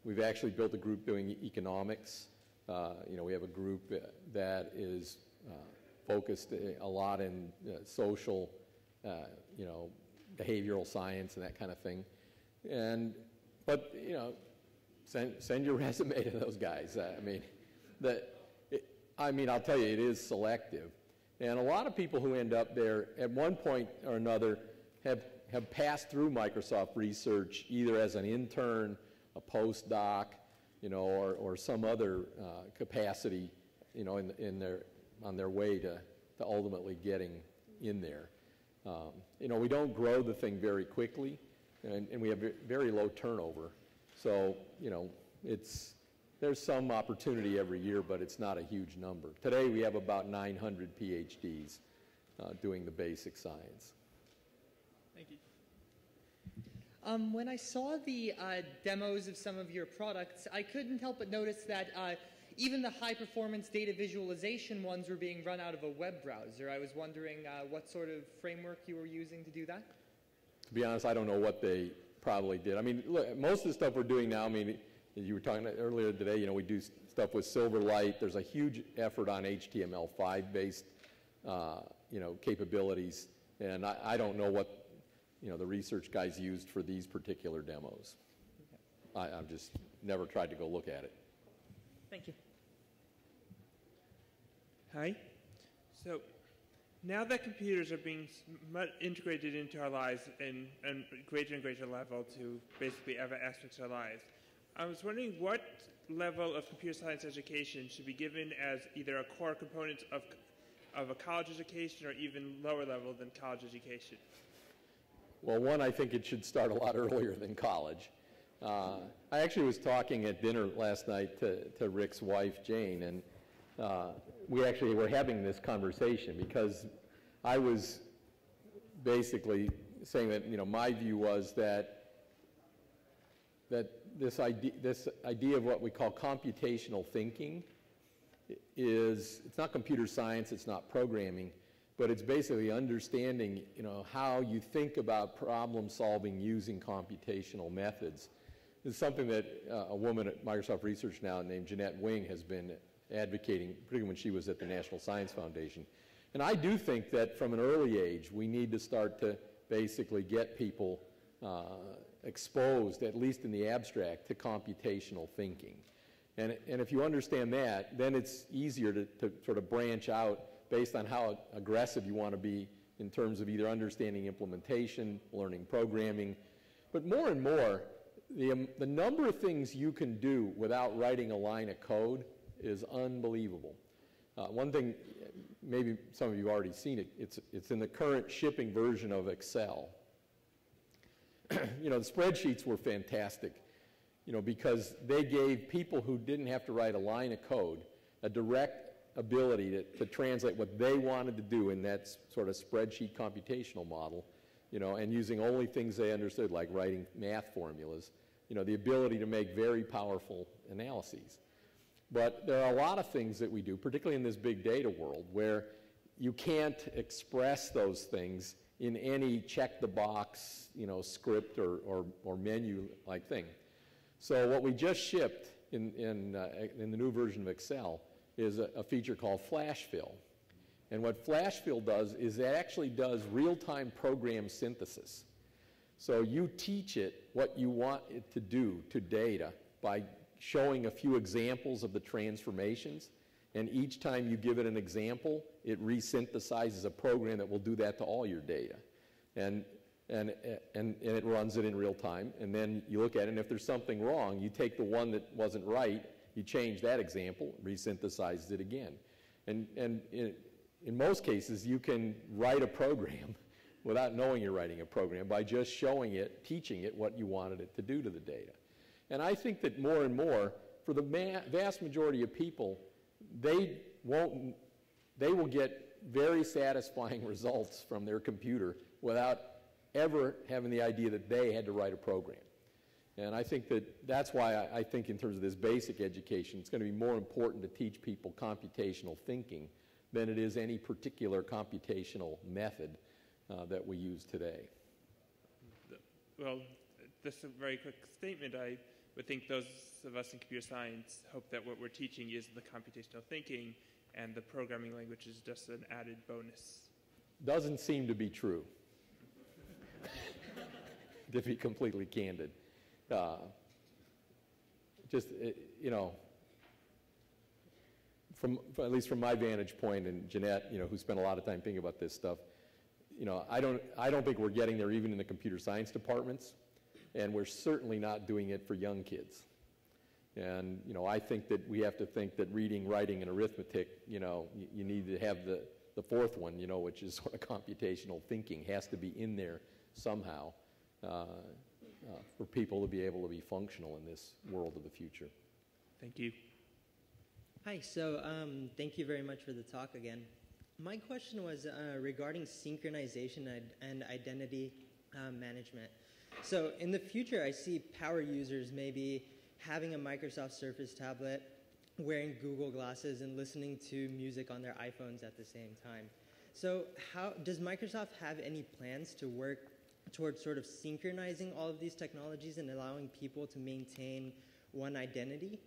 we have actually built a group doing economics. Uh, you know, we have a group that is uh, focused a lot in uh, social, uh, you know, behavioral science and that kind of thing. And, but, you know, send, send your resume to those guys. I mean, the, it, I mean, I'll tell you, it is selective. And a lot of people who end up there at one point or another have, have passed through Microsoft Research either as an intern, a postdoc, you know, or, or some other uh, capacity, you know, in, in their, on their way to, to ultimately getting in there. Um, you know, we don't grow the thing very quickly, and, and we have very low turnover. So, you know, it's, there's some opportunity every year, but it's not a huge number. Today we have about 900 PhDs uh, doing the basic science.
Thank you.
Um, when I saw the uh, demos of some of your products, I couldn't help but notice that uh, even the high performance data visualization ones were being run out of a web browser. I was wondering uh, what sort of framework you were using to do that?
To be honest, I don't know what they probably did. I mean, look, most of the stuff we're doing now, I mean, you were talking earlier today, you know, we do stuff with Silverlight. There's a huge effort on HTML5 based, uh, you know, capabilities. And I, I, don't know what, you know, the research guys used for these particular demos. I, I've just never tried to go look at it.
Thank you.
Hi. So now that computers are being integrated into our lives in a greater and greater level to basically every aspect of our lives, I was wondering what level of computer science education should be given as either a core component of, of a college education or even lower level than college education?
Well, one, I think it should start a lot earlier than college. Uh, I actually was talking at dinner last night to, to Rick's wife, Jane, and uh, we actually were having this conversation because I was basically saying that you know my view was that that this idea this idea of what we call computational thinking is it's not computer science, it's not programming, but it's basically understanding you know how you think about problem solving using computational methods. It's something that uh, a woman at Microsoft Research now named Jeannette Wing has been advocating, particularly when she was at the National Science Foundation. And I do think that from an early age, we need to start to basically get people uh, exposed, at least in the abstract, to computational thinking. And, and if you understand that, then it's easier to, to sort of branch out based on how aggressive you want to be in terms of either understanding implementation, learning programming. But more and more, the, um, the number of things you can do without writing a line of code is unbelievable. Uh, one thing, maybe some of you already seen it, it's, it's in the current shipping version of Excel. you know, the spreadsheets were fantastic, you know, because they gave people who didn't have to write a line of code a direct ability to, to translate what they wanted to do in that sort of spreadsheet computational model, you know, and using only things they understood, like writing math formulas, you know, the ability to make very powerful analyses. But there are a lot of things that we do, particularly in this big data world, where you can't express those things in any check the box, you know, script or, or, or menu like thing. So what we just shipped in, in, uh, in the new version of Excel is a, a feature called Flash Fill. And what Flash Fill does is it actually does real-time program synthesis. So you teach it what you want it to do to data by showing a few examples of the transformations. And each time you give it an example, it resynthesizes a program that will do that to all your data. And, and, and, and it runs it in real time. And then you look at it, and if there's something wrong, you take the one that wasn't right you change that example, resynthesizes it again. And, and in, in most cases, you can write a program without knowing you're writing a program by just showing it, teaching it what you wanted it to do to the data. And I think that more and more, for the vast majority of people, they won't, they will get very satisfying results from their computer without ever having the idea that they had to write a program. And I think that that's why I, I, think in terms of this basic education, it's going to be more important to teach people computational thinking than it is any particular computational method uh, that we use today.
Well, just a very quick statement. I would think those of us in computer science hope that what we're teaching is the computational thinking and the programming language is just an added bonus.
Doesn't seem to be true, to be completely candid uh, just, uh, you know, from, at least from my vantage point, and Jeannette, you know, who spent a lot of time thinking about this stuff, you know, I don't, I don't think we're getting there even in the computer science departments, and we're certainly not doing it for young kids. And, you know, I think that we have to think that reading, writing, and arithmetic, you know, you, you need to have the, the fourth one, you know, which is sort of computational thinking, has to be in there somehow. Uh, uh, for people to be able to be functional in this world of the future.
Thank you.
Hi, so um, thank you very much for the talk again. My question was uh, regarding synchronization and identity uh, management. So in the future, I see power users maybe having a Microsoft Surface tablet, wearing Google glasses, and listening to music on their iPhones at the same time. So how does Microsoft have any plans to work towards sort of synchronizing all of these technologies and allowing people to maintain one identity?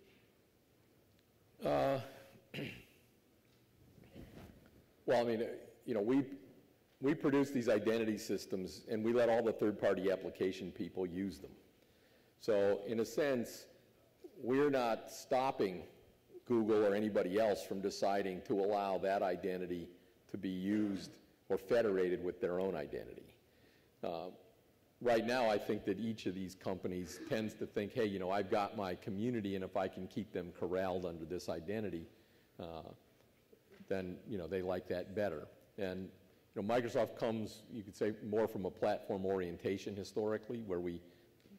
Uh, well, I mean, you know, we, we produce these identity systems and we let all the third party application people use them. So, in a sense, we're not stopping Google or anybody else from deciding to allow that identity to be used or federated with their own identity. Uh, right now, I think that each of these companies tends to think, hey, you know, I've got my community, and if I can keep them corralled under this identity, uh, then, you know, they like that better. And, you know, Microsoft comes, you could say, more from a platform orientation historically, where we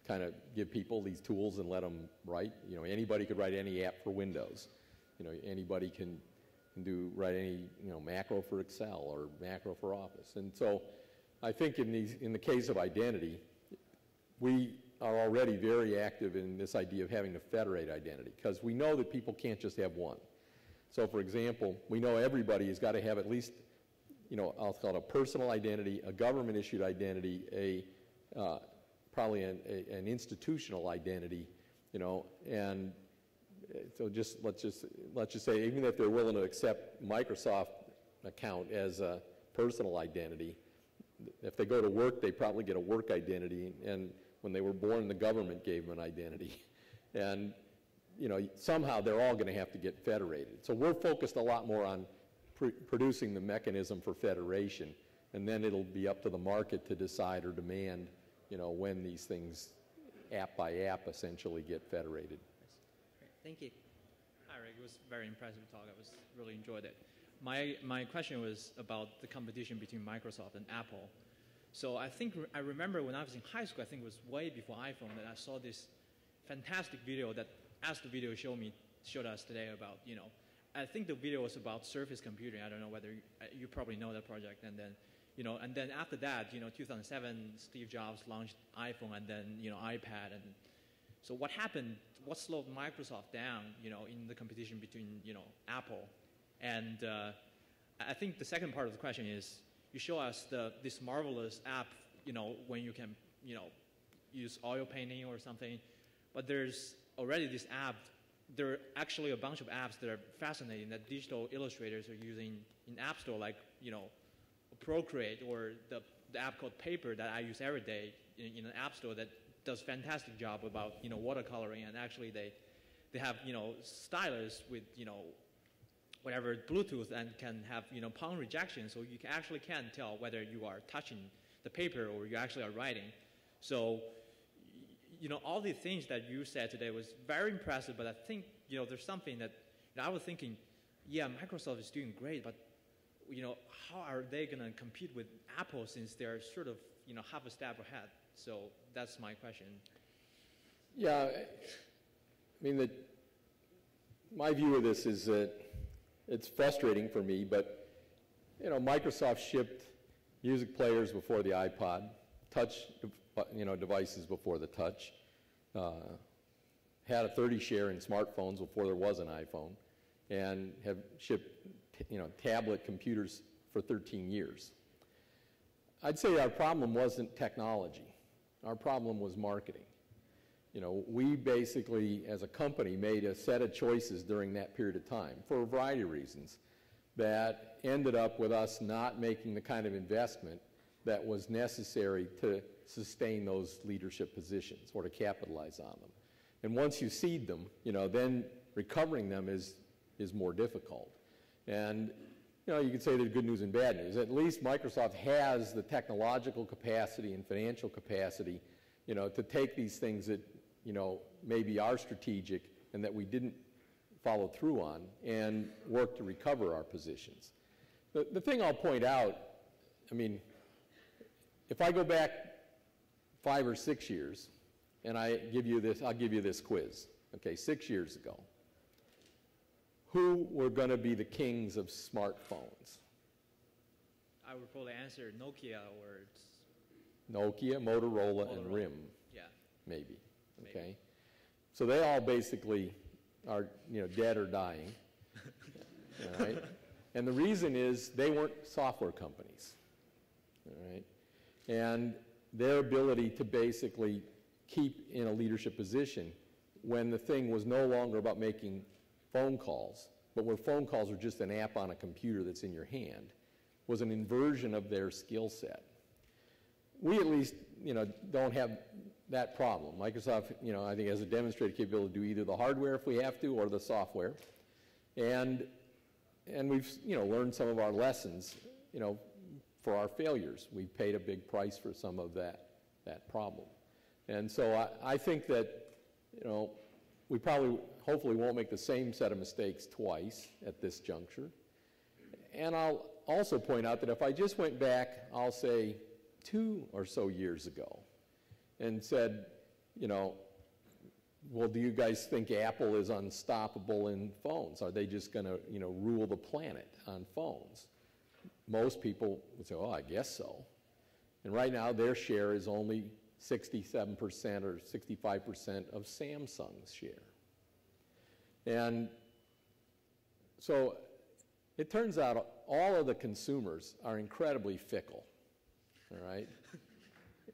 kind of give people these tools and let them write. You know, anybody could write any app for Windows. You know, anybody can, can do write any, you know, macro for Excel or macro for Office. And so I think in, these, in the case of identity, we are already very active in this idea of having to federate identity because we know that people can't just have one. So, for example, we know everybody has got to have at least, you know, I'll call it a personal identity, a government issued identity, a uh, probably an, a, an institutional identity, you know, and uh, so just let's just let's just say even if they're willing to accept Microsoft account as a personal identity, if they go to work, they probably get a work identity, and When they were born, the government gave them an identity. And, you know, somehow they're all going to have to get federated. So we're focused a lot more on pr- producing the mechanism for federation, and then it'll be up to the market to decide or demand, you know, when these things, app by app, essentially get federated.
Thank you.
Hi, Rick. It was a very impressive talk. I was really enjoyed it. My, my question was about the competition between Microsoft and Apple. So I think I remember when I was in high school, I think it was way before iPhone, that I saw this fantastic video that, as the video showed me, showed us today about, you know, I think the video was about Surface Computing. I don't know whether you, uh, you probably know that project. And then, you know, and then after that, you know, 2007, Steve Jobs launched iPhone and then, you know, iPad. And so what happened? What slowed Microsoft down, you know, in the competition between, you know, Apple? And uh, I think the second part of the question is, you show us the, this marvelous app, you know, when you can, you know, use oil painting or something. But there's already this app. There are actually a bunch of apps that are fascinating that digital illustrators are using in App Store, like you know, Procreate or the, the app called Paper that I use every day in, in an App Store that does fantastic job about you know watercoloring and actually they they have you know stylus with you know whatever Bluetooth and can have you know palm rejection, so you can actually can tell whether you are touching the paper or you actually are writing. So you know, all the things that you said today was very impressive, but I think, you know, there's something that you know, I was thinking, yeah, Microsoft is doing great, but, you know, how are they going to compete with Apple since they're sort of, you know, half a step ahead? So that's my question.
Yeah, I mean, the, my view of this is that it's frustrating for me, but, you know, Microsoft shipped music players before the iPod, touch you know, devices before the touch. Uh, had a 30 share in smartphones before there was an iPhone, and have shipped you know, tablet computers for 13 years. I'd say our problem wasn't technology. Our problem was marketing. You know, we basically, as a company, made a set of choices during that period of time for a variety of reasons that ended up with us not making the kind of investment that was necessary to sustain those leadership positions or to capitalize on them. And once you seed them, you know, then recovering them is, is more difficult. And, you know, you could say there's good news and bad news. At least Microsoft has the technological capacity and financial capacity, you know, to take these things that, you know, maybe are strategic and that we didn't follow through on and work to recover our positions. The, the thing I'll point out, I mean, if I go back five or six years, and I give you this, I'll give you this quiz. Okay, six years ago. Who were going to be the kings of smartphones?
I would probably answer Nokia or
Nokia, Motorola, Motorola. and RIM.
Yeah.
Maybe. Okay. Maybe. So they all basically are, you know, dead or dying. all right. And the reason is they weren't software companies. All right. And their ability to basically keep in a leadership position when the thing was no longer about making phone calls, but where phone calls are just an app on a computer that's in your hand, was an inversion of their skill set. We at least, you know, don't have that problem. Microsoft, you know, I think has a demonstrated capability to do either the hardware if we have to or the software. And and we've, you know, learned some of our lessons, you know, for our failures. We paid a big price for some of that, that problem. And so I, I think that, you know, we probably, hopefully won't make the same set of mistakes twice at this juncture. And I'll also point out that if I just went back, I'll say two or so years ago and said, you know, well, do you guys think Apple is unstoppable in phones? Are they just going to, you know, rule the planet on phones? most people would say, oh, I guess so. And right now, their share is only 67% or 65% of Samsung's share. And so it turns out all of the consumers are incredibly fickle, all right?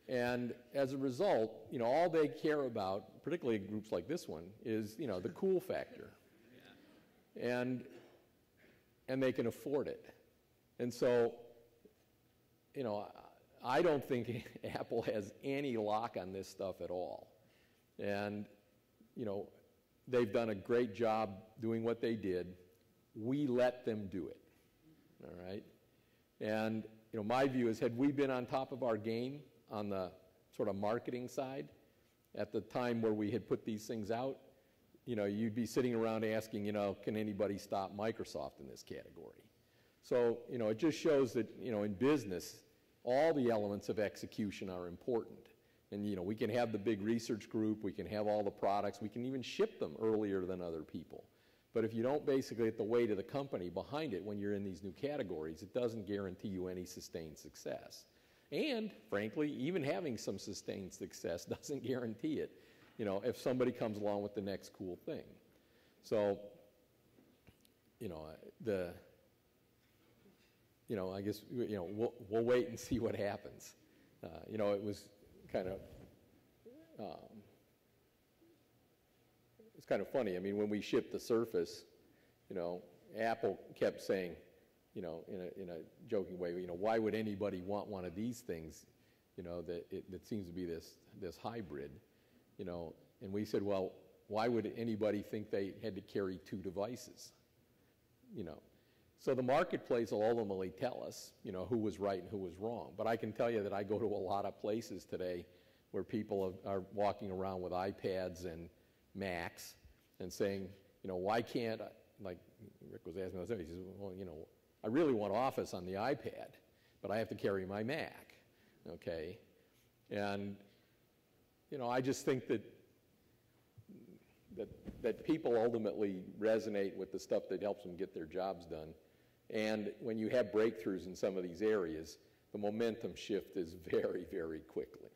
And as a result, you know, all they care about, particularly groups like this one, is, you know, the cool factor. Yeah. And, and they can afford it. And so, you know, I don't think Apple has any lock on this stuff at all. And, you know, they've done a great job doing what they did. We let them do it. All right? And, you know, my view is had we been on top of our game on the sort of marketing side at the time where we had put these things out, you know, you'd be sitting around asking, you know, can anybody stop Microsoft in this category? So, you know, it just shows that, you know, in business, all the elements of execution are important. And, you know, we can have the big research group, we can have all the products, we can even ship them earlier than other people. But if you don't basically get the weight of the company behind it when you're in these new categories, it doesn't guarantee you any sustained success. And, frankly, even having some sustained success doesn't guarantee it, you know, if somebody comes along with the next cool thing. So, you know, the, you know, I guess, you know, we'll, we'll wait and see what happens. Uh, you know, it was kind of, um, it's kind of funny. I mean, when we shipped the Surface, you know, Apple kept saying, you know, in a, in a joking way, you know, why would anybody want one of these things, you know, that, it, that seems to be this, this hybrid, you know, and we said, well, why would anybody think they had to carry two devices, you know? So the marketplace will ultimately tell us, you know, who was right and who was wrong. But I can tell you that I go to a lot of places today where people are walking around with iPads and Macs and saying, you know, why can't, I, like Rick was asking, he says, well, you know, I really want Office on the iPad, but I have to carry my Mac, okay? And, you know, I just think that, that, that people ultimately resonate with the stuff that helps them get their jobs done. And when you have breakthroughs in some of these areas, the momentum shift is very, very quickly.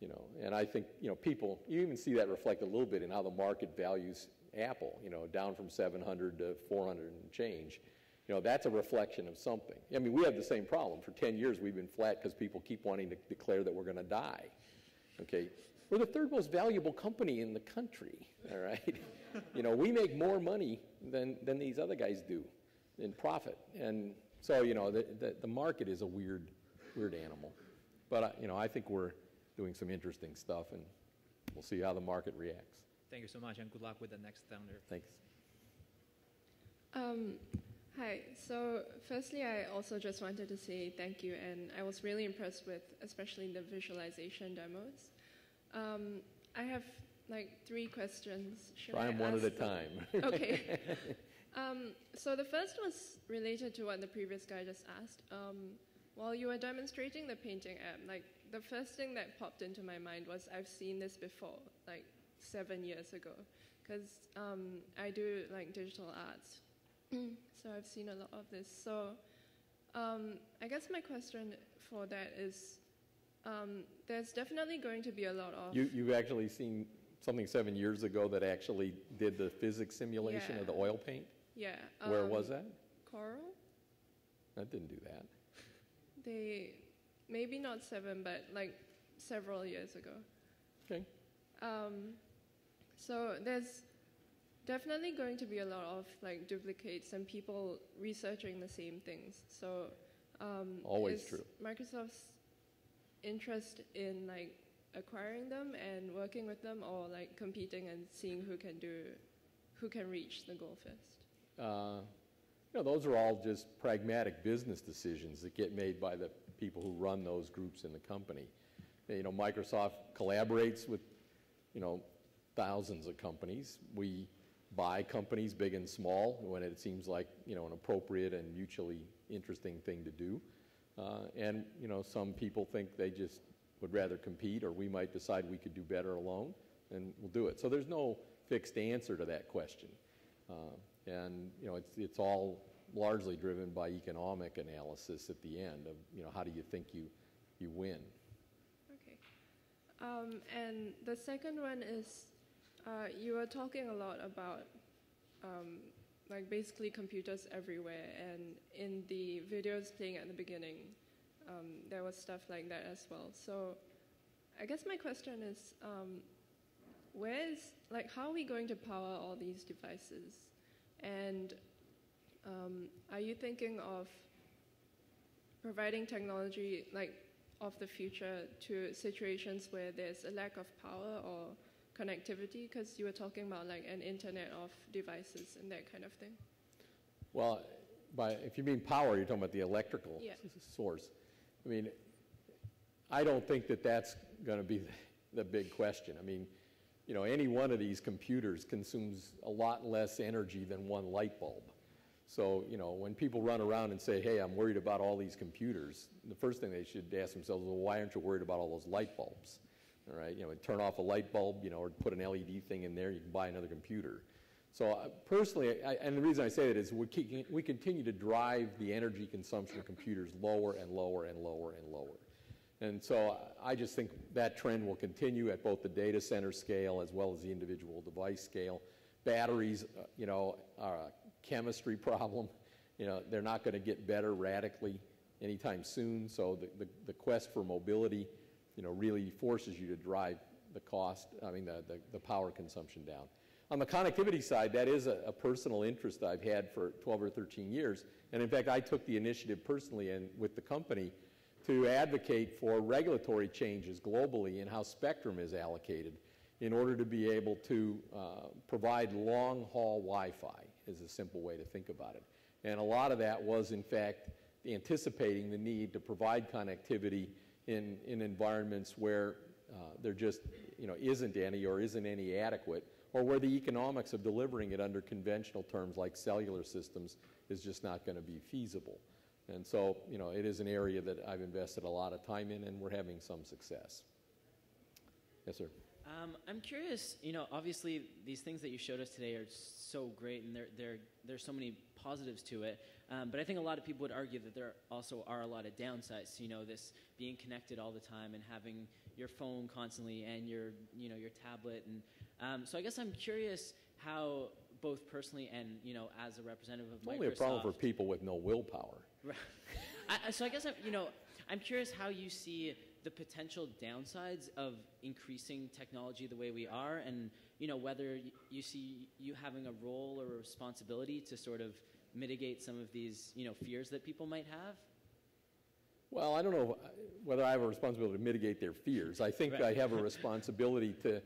You know, and I think you know people. You even see that reflect a little bit in how the market values Apple. You know, down from 700 to 400 and change. You know, that's a reflection of something. I mean, we have the same problem. For 10 years, we've been flat because people keep wanting to declare that we're going to die. Okay, we're the third most valuable company in the country. All right, you know, we make more money than than these other guys do in profit. And so, you know, the, the, the market is a weird, weird animal. But, uh, you know, I think we're doing some interesting stuff, and we'll see how the market reacts.
Thank you so much, and good luck with the next Thunder.
Thanks.
Um, hi. So, firstly, I also just wanted to say thank you, and I was really impressed with, especially the visualization demos. Um, I have like three questions.
Should Try them one at a time.
okay. Um, so the first was related to what the previous guy just asked. Um, while you were demonstrating the painting app, like the first thing that popped into my mind was I've seen this before, like seven years ago, because um, I do like digital arts, so I've seen a lot of this. So um, I guess my question for that is, um, there's definitely going to be a lot of
you, you've actually seen something seven years ago that actually did the physics simulation
yeah.
of the oil paint.
Yeah.
Where was um, that?
Corel.
That didn't do that.
They, maybe not seven, but like several years ago.
Okay.
Um, so there's definitely going to be a lot of like duplicates and people researching the same things. So um,
always true.
Microsoft's interest in like acquiring them and working with them, or like competing and seeing who can do, who can reach the goal first.
Uh, you know, those are all just pragmatic business decisions that get made by the people who run those groups in the company. You know, Microsoft collaborates with, you know, thousands of companies. We buy companies, big and small, when it seems like, you know, an appropriate and mutually interesting thing to do. Uh, and, you know, some people think they just would rather compete, or we might decide we could do better alone, and we'll do it. So there's no fixed answer to that question. Uh, and you know, it's, it's all largely driven by economic analysis at the end of, you know, how do you think you, you win?
Okay. Um, and the second one is uh, you were talking a lot about um, like basically computers everywhere, and in the videos playing at the beginning, um, there was stuff like that as well. So I guess my question is, um, where is like how are we going to power all these devices? And um, are you thinking of providing technology, like of the future to situations where there's a lack of power or connectivity? Because you were talking about like an internet of devices and that kind of thing.
Well, by, if you mean power, you're talking about the electrical
Yeah.
source. I mean, I don't think that that's going to be the, the big question. I mean, you know, any one of these computers consumes a lot less energy than one light bulb. So, you know, when people run around and say, hey, I'm worried about all these computers, the first thing they should ask themselves is, well, why aren't you worried about all those light bulbs? All right, you know, turn off a light bulb, you know, or put an LED thing in there, you can buy another computer. So uh, personally, I, and the reason I say that is we, keep, we continue to drive the energy consumption of computers lower and lower and lower and lower. And so I just think that trend will continue at both the data center scale as well as the individual device scale. Batteries, uh, you know, are a chemistry problem. You know, they're not going to get better radically anytime soon. So the, the, the quest for mobility, you know, really forces you to drive the cost, I mean, the, the, the power consumption down. On the connectivity side, that is a, a, personal interest I've had for 12 or 13 years. And in fact, I took the initiative personally and with the company to advocate for regulatory changes globally in how spectrum is allocated in order to be able to uh, provide long haul Wi Fi, is a simple way to think about it. And a lot of that was, in fact, anticipating the need to provide connectivity in, in environments where uh, there just you know, isn't any or isn't any adequate, or where the economics of delivering it under conventional terms like cellular systems is just not going to be feasible. And so, you know, it is an area that I've invested a lot of time in, and we're having some success. Yes, sir.
Um, I'm curious. You know, obviously, these things that you showed us today are so great, and there, there, there's so many positives to it. Um, but I think a lot of people would argue that there also are a lot of downsides. You know, this being connected all the time and having your phone constantly and your, you know, your tablet. And um, so I guess I'm curious how both personally and you know as a representative of
it's
Microsoft.
Only a problem for people with no willpower.
Right. I, so I guess I'm, you know I'm curious how you see the potential downsides of increasing technology the way we are, and you know whether you see you having a role or a responsibility to sort of mitigate some of these you know fears that people might have.
Well, I don't know whether I have a responsibility to mitigate their fears. I think
right.
I have a responsibility to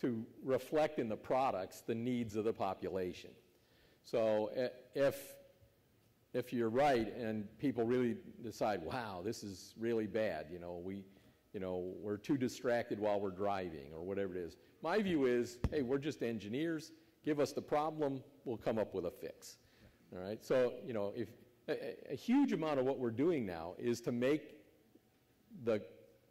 to reflect in the products the needs of the population. So if, if you're right and people really decide, wow, this is really bad, you know, we, you know, we're too distracted while we're driving or whatever it is. My view is, hey, we're just engineers. Give us the problem, we'll come up with a fix. All right. So, you know, if a, a huge amount of what we're doing now is to make the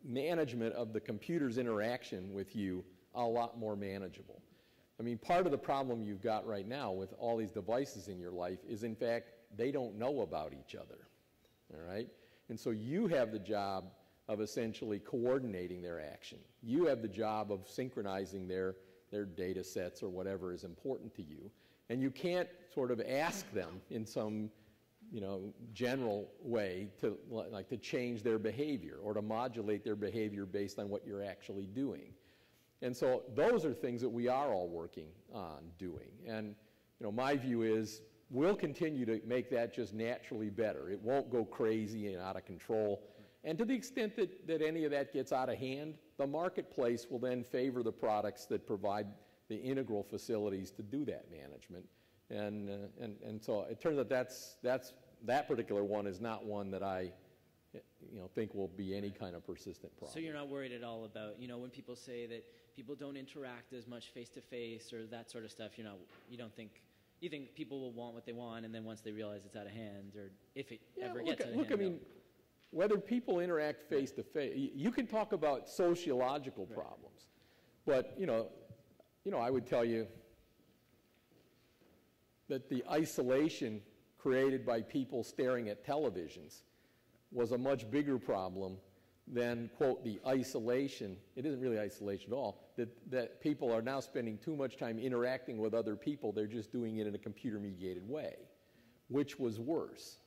management of the computer's interaction with you a lot more manageable. I mean, part of the problem you've got right now with all these devices in your life is, in fact, they don't know about each other. All right? And so you have the job of essentially coordinating their action. You have the job of synchronizing their, their data sets or whatever is important to you. And you can't sort of ask them in some you know, general way to like to change their behavior or to modulate their behavior based on what you're actually doing. And so those are things that we are all working on doing. And you know, my view is we'll continue to make that just naturally better. It won't go crazy and out of control. And to the extent that, that any of that gets out of hand, the marketplace will then favor the products that provide the integral facilities to do that management. And, uh, and, and so it turns out that's, that's, that particular one is not one that I you know, think will be any kind of persistent problem.
So you're not worried at all about, you know, when people say that people don't interact as much face to face or that sort of stuff, you're not, you don't think, you think people will want what they want, and then once they realize it's out of hand, or if it
yeah,
ever
look,
gets out of
look,
hand.
I mean, whether people interact face to face, you can talk about sociological right. problems, but you know, you know, I would tell you that the isolation created by people staring at televisions was a much bigger problem than, quote, the isolation. It isn't really isolation at all. That, that people are now spending too much time interacting with other people. They're just doing it in a computer mediated way. Which was worse?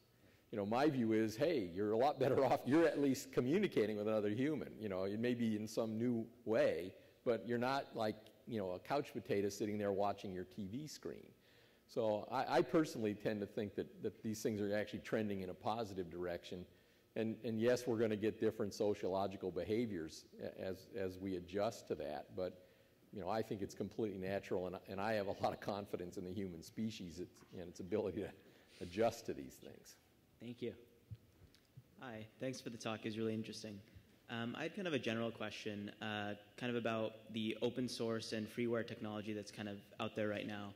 You know, my view is hey, you're a lot better off. You're at least communicating with another human. You know, it may be in some new way, but you're not like, you know, a couch potato sitting there watching your TV screen. So I, I personally tend to think that, that these things are actually trending in a positive direction And, and yes, we're going to get different sociological behaviors as, as we adjust to that. But you know, I think it's completely natural, and, and I have a lot of confidence in the human species and its ability to adjust to these things.
Thank you. Hi, thanks for the talk. It was really interesting. Um, I had kind of a general question, uh, kind of about the open source and freeware technology that's kind of out there right now.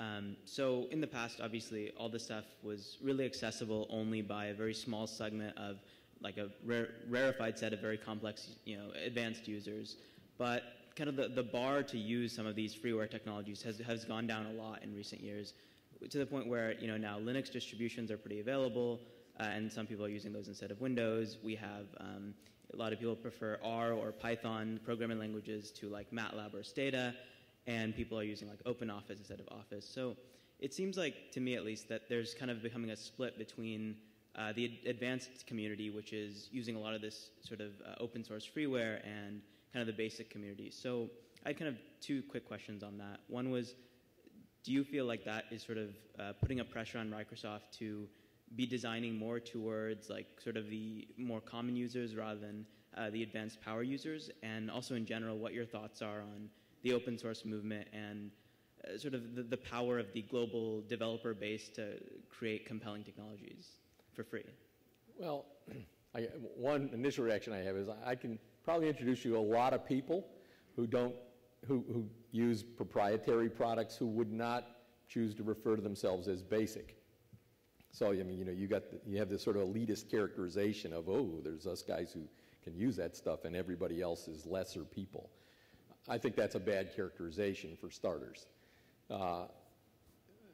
Um, so in the past, obviously, all this stuff was really accessible only by a very small segment of like a rare, rarefied set of very complex, you know, advanced users. But kind of the, the bar to use some of these freeware technologies has, has gone down a lot in recent years to the point where, you know, now Linux distributions are pretty available uh, and some people are using those instead of Windows. We have um, a lot of people prefer R or Python programming languages to like MATLAB or Stata and people are using like OpenOffice instead of Office. So it seems like, to me at least, that there's kind of becoming a split between uh, the advanced community, which is using a lot of this sort of uh, open source freeware, and kind of the basic community. So I had kind of two quick questions on that. One was, do you feel like that is sort of uh, putting a pressure on Microsoft to be designing more towards like sort of the more common users rather than uh, the advanced power users? And also in general, what your thoughts are on the open source movement and uh, sort of the, the power of the global developer base to create compelling technologies for free?
Well, I, one initial reaction I have is I can probably introduce you a lot of people who don't, who, who use proprietary products who would not choose to refer to themselves as basic. So I mean, you know, you got the, you have this sort of elitist characterization of oh, there's us guys who can use that stuff, and everybody else is lesser people. I think that's a bad characterization for starters. Uh,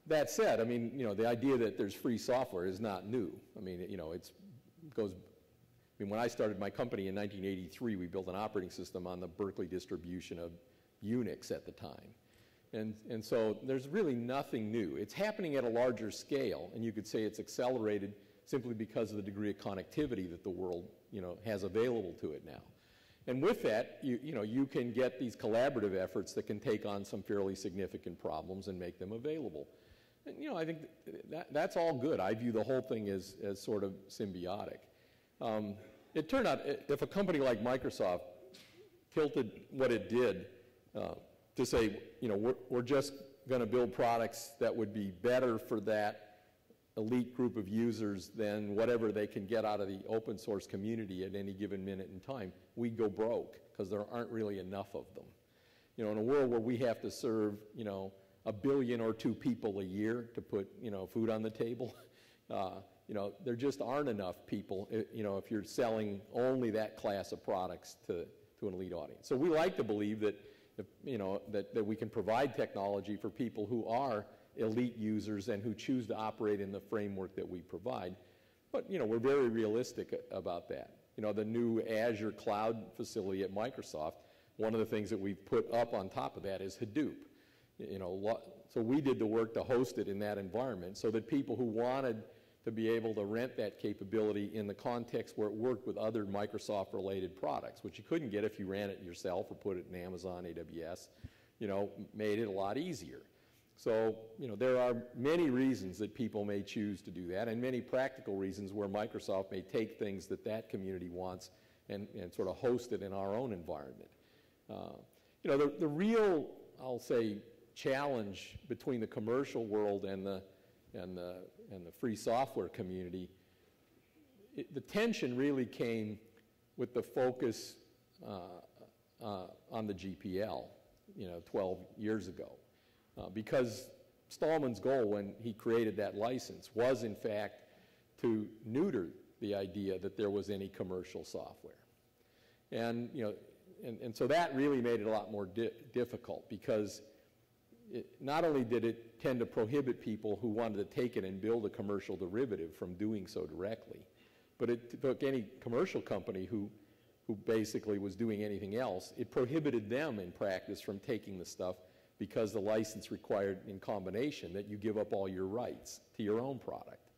that said, I mean, you know, the idea that there's free software is not new. I mean, you know, it's goes. I mean, when I started my company in 1983, we built an operating system on the Berkeley distribution of Unix at the time. And, and so there's really nothing new. It's happening at a larger scale, and you could say it's accelerated simply because of the degree of connectivity that the world you know, has available to it now. And with that, you, you, know, you can get these collaborative efforts that can take on some fairly significant problems and make them available. And, you know, I think that, that's all good. I view the whole thing as, as sort of symbiotic. Um, it turned out if a company like Microsoft tilted what it did uh, to say, you know, we're, we're just going to build products that would be better for that elite group of users than whatever they can get out of the open source community at any given minute in time, We'd go broke because there aren't really enough of them. You know, in a world where we have to serve, you know, a billion or two people a year to put, you know, food on the table, uh, you know, there just aren't enough people, you know, if you're selling only that class of products to, to an elite audience. So we like to believe that, if, you know, that, that we can provide technology for people who are elite users and who choose to operate in the framework that we provide. But, you know, we're very realistic about that. You know, the new Azure cloud facility at Microsoft, one of the things that we've put up on top of that is Hadoop. You know, so we did the work to host it in that environment so that people who wanted to be able to rent that capability in the context where it worked with other Microsoft related products, which you couldn't get if you ran it yourself or put it in Amazon AWS, you know, made it a lot easier. So, you know, there are many reasons that people may choose to do that, and many practical reasons where Microsoft may take things that that community wants and, and sort of host it in our own environment. Uh, you know, the, the real, I'll say, challenge between the commercial world and the, and the, and the free software community, it, the tension really came with the focus uh, uh, on the GPL, you know, 12 years ago. Uh, because Stallman's goal when he created that license was, in fact, to neuter the idea that there was any commercial software. And, you know, and, and so that really made it a lot more di difficult because it, not only did it tend to prohibit people who wanted to take it and build a commercial derivative from doing so directly, but it took any commercial company who, who basically was doing anything else, it prohibited them in practice from taking the stuff because the license required in combination that you give up all your rights to your own product.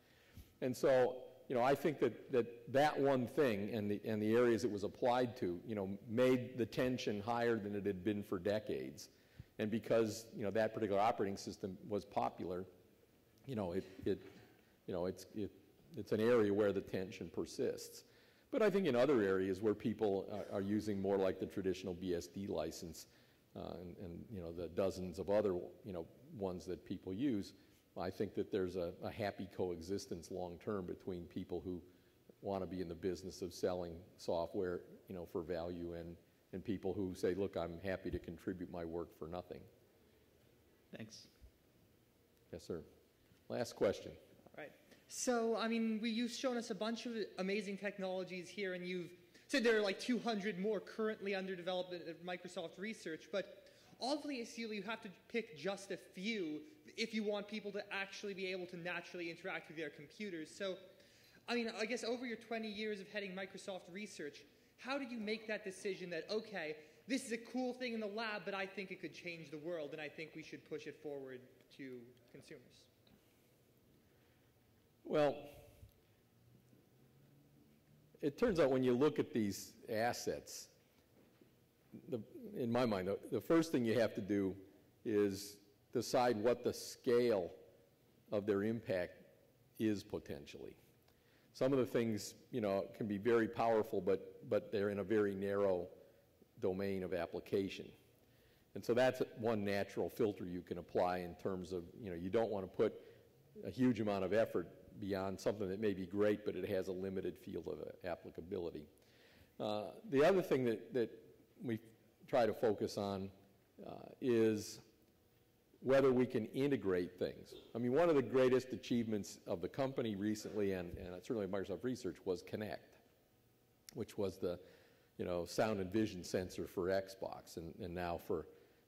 And so, you know, I think that that, that one thing and the, and the areas it was applied to, you know, made the tension higher than it had been for decades. And because, you know, that particular operating system was popular, you know, it, it you know, it's, it, it's an area where the tension persists. But I think in other areas where people are, are using more like the traditional BSD license uh, and, and, you know, the dozens of other, you know, ones that people use, I think that there's a, a happy coexistence long term between people who want to be in the business of selling software, you know, for value and, and people who say, look, I'm happy to contribute my work for nothing.
Thanks.
Yes, sir. Last question.
All right. So, I mean, we, you've shown us a bunch of amazing technologies here, and you've said there are like 200 more currently under development at Microsoft Research, but obviously you have to pick just a few if you want people to actually be able to naturally interact with their computers. So, I mean, I guess over your 20 years of heading Microsoft Research, how do you make that decision that, okay, this is a cool thing in the lab, but I think it could change the world, and I think we should push it forward to consumers?
Well, it turns out when you look at these assets, the, in my mind, the, the first thing you have to do is decide what the scale of their impact is potentially. Some of the things, you know, can be very powerful, but, but they're in a very narrow domain of application. And so that's one natural filter you can apply in terms of, you know, you don't want to put a huge amount of effort beyond something that may be great, but it has a limited field of applicability. Uh, the other thing that, that we try to focus on uh, is whether we can integrate things. I mean, one of the greatest achievements of the company recently, and, and certainly Microsoft Research, was Kinect, which was the you know, sound and vision sensor for Xbox and, and now for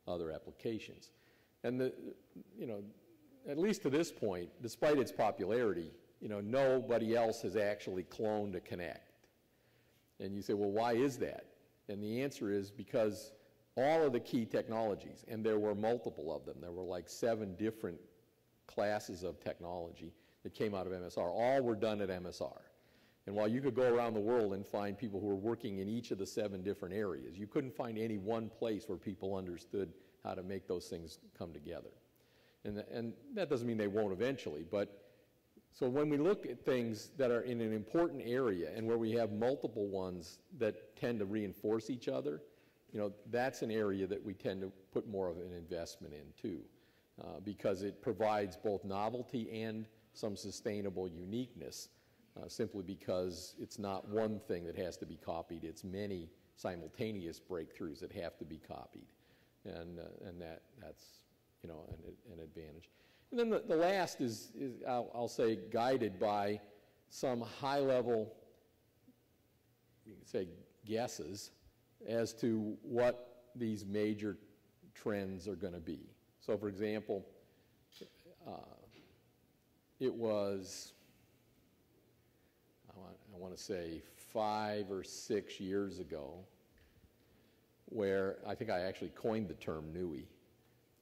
other applications. And the, you know, at least to this point, despite its popularity, you know, nobody else has actually cloned a Kinect. And you say, well, why is that? And the answer is because all of the key technologies, and there were multiple of them, there were like seven different classes of technology that came out of MSR, all were done at MSR. And while you could go around the world and find people who were working in each of the seven different areas, you couldn't find any one place where people understood how to make those things come together. And, and that doesn't mean they won't eventually, but so when we look at things that are in an important area and where we have multiple ones that tend to reinforce each other, you know, that's an area that we tend to put more of an investment in too, uh, because it provides both novelty and some sustainable uniqueness, uh, simply because it's not one thing that has to be copied, it's many simultaneous breakthroughs that have to be copied. And, uh, and that, that's, you know, an, an advantage. And then the, the last is, is I'll, I'll, say, guided by some high level, you say, guesses as to what these major trends are going to be. So, for example, uh, it was, I want, to say, five or six years ago, where I think I actually coined the term NUI.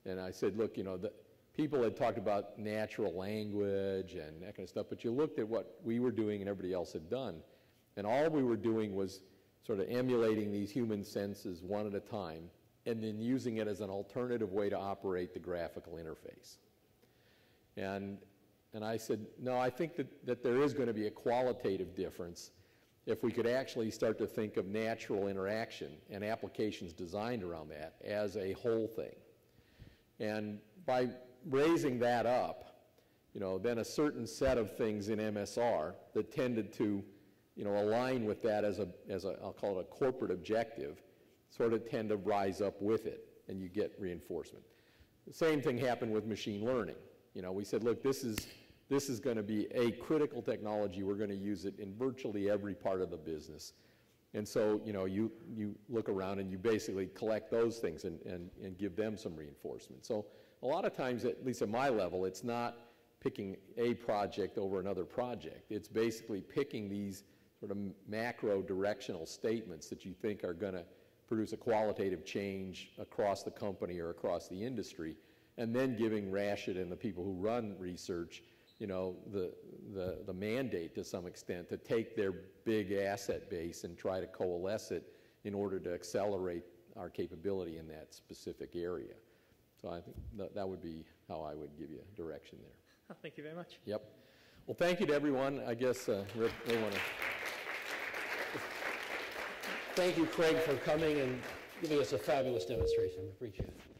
And I said, look, you know, the, people had talked about natural language and that kind of stuff, but you looked at what we were doing and everybody else had done, and all we were doing was sort of emulating these human senses one at a time and then using it as an alternative way to operate the graphical interface. And, and I said, no, I think that, that there is going to be a qualitative difference if we could actually start to think of natural interaction and applications designed around that as a whole thing. And by raising that up, you know, then a certain set of things in MSR that tended to you know, align with that as a, as a, I'll call it a corporate objective, sort of tend to rise up with it, and you get reinforcement. The same thing happened with machine learning. You know, we said, look, this is, this is going to be a critical technology. We're going to use it in virtually every part of the business. And so, you know, you, you look around and you basically collect those things and, and, and give them some reinforcement. So a lot of times, at least at my level, it's not picking a project over another project. It's basically picking these sort of macro directional statements that you think are going to produce a qualitative change across the company or across the industry, and then giving Rashid and the people who run research, you know, the, the, the mandate to some extent to take their big asset base and try to coalesce it in order to accelerate our capability in that specific area. So I think that, that would be how I would give you direction there.
thank you very much.
Yep. Well, thank you to everyone. I guess uh, Rick, they want to.
Thank you, Craig, for coming and giving us a fabulous demonstration. Appreciate it.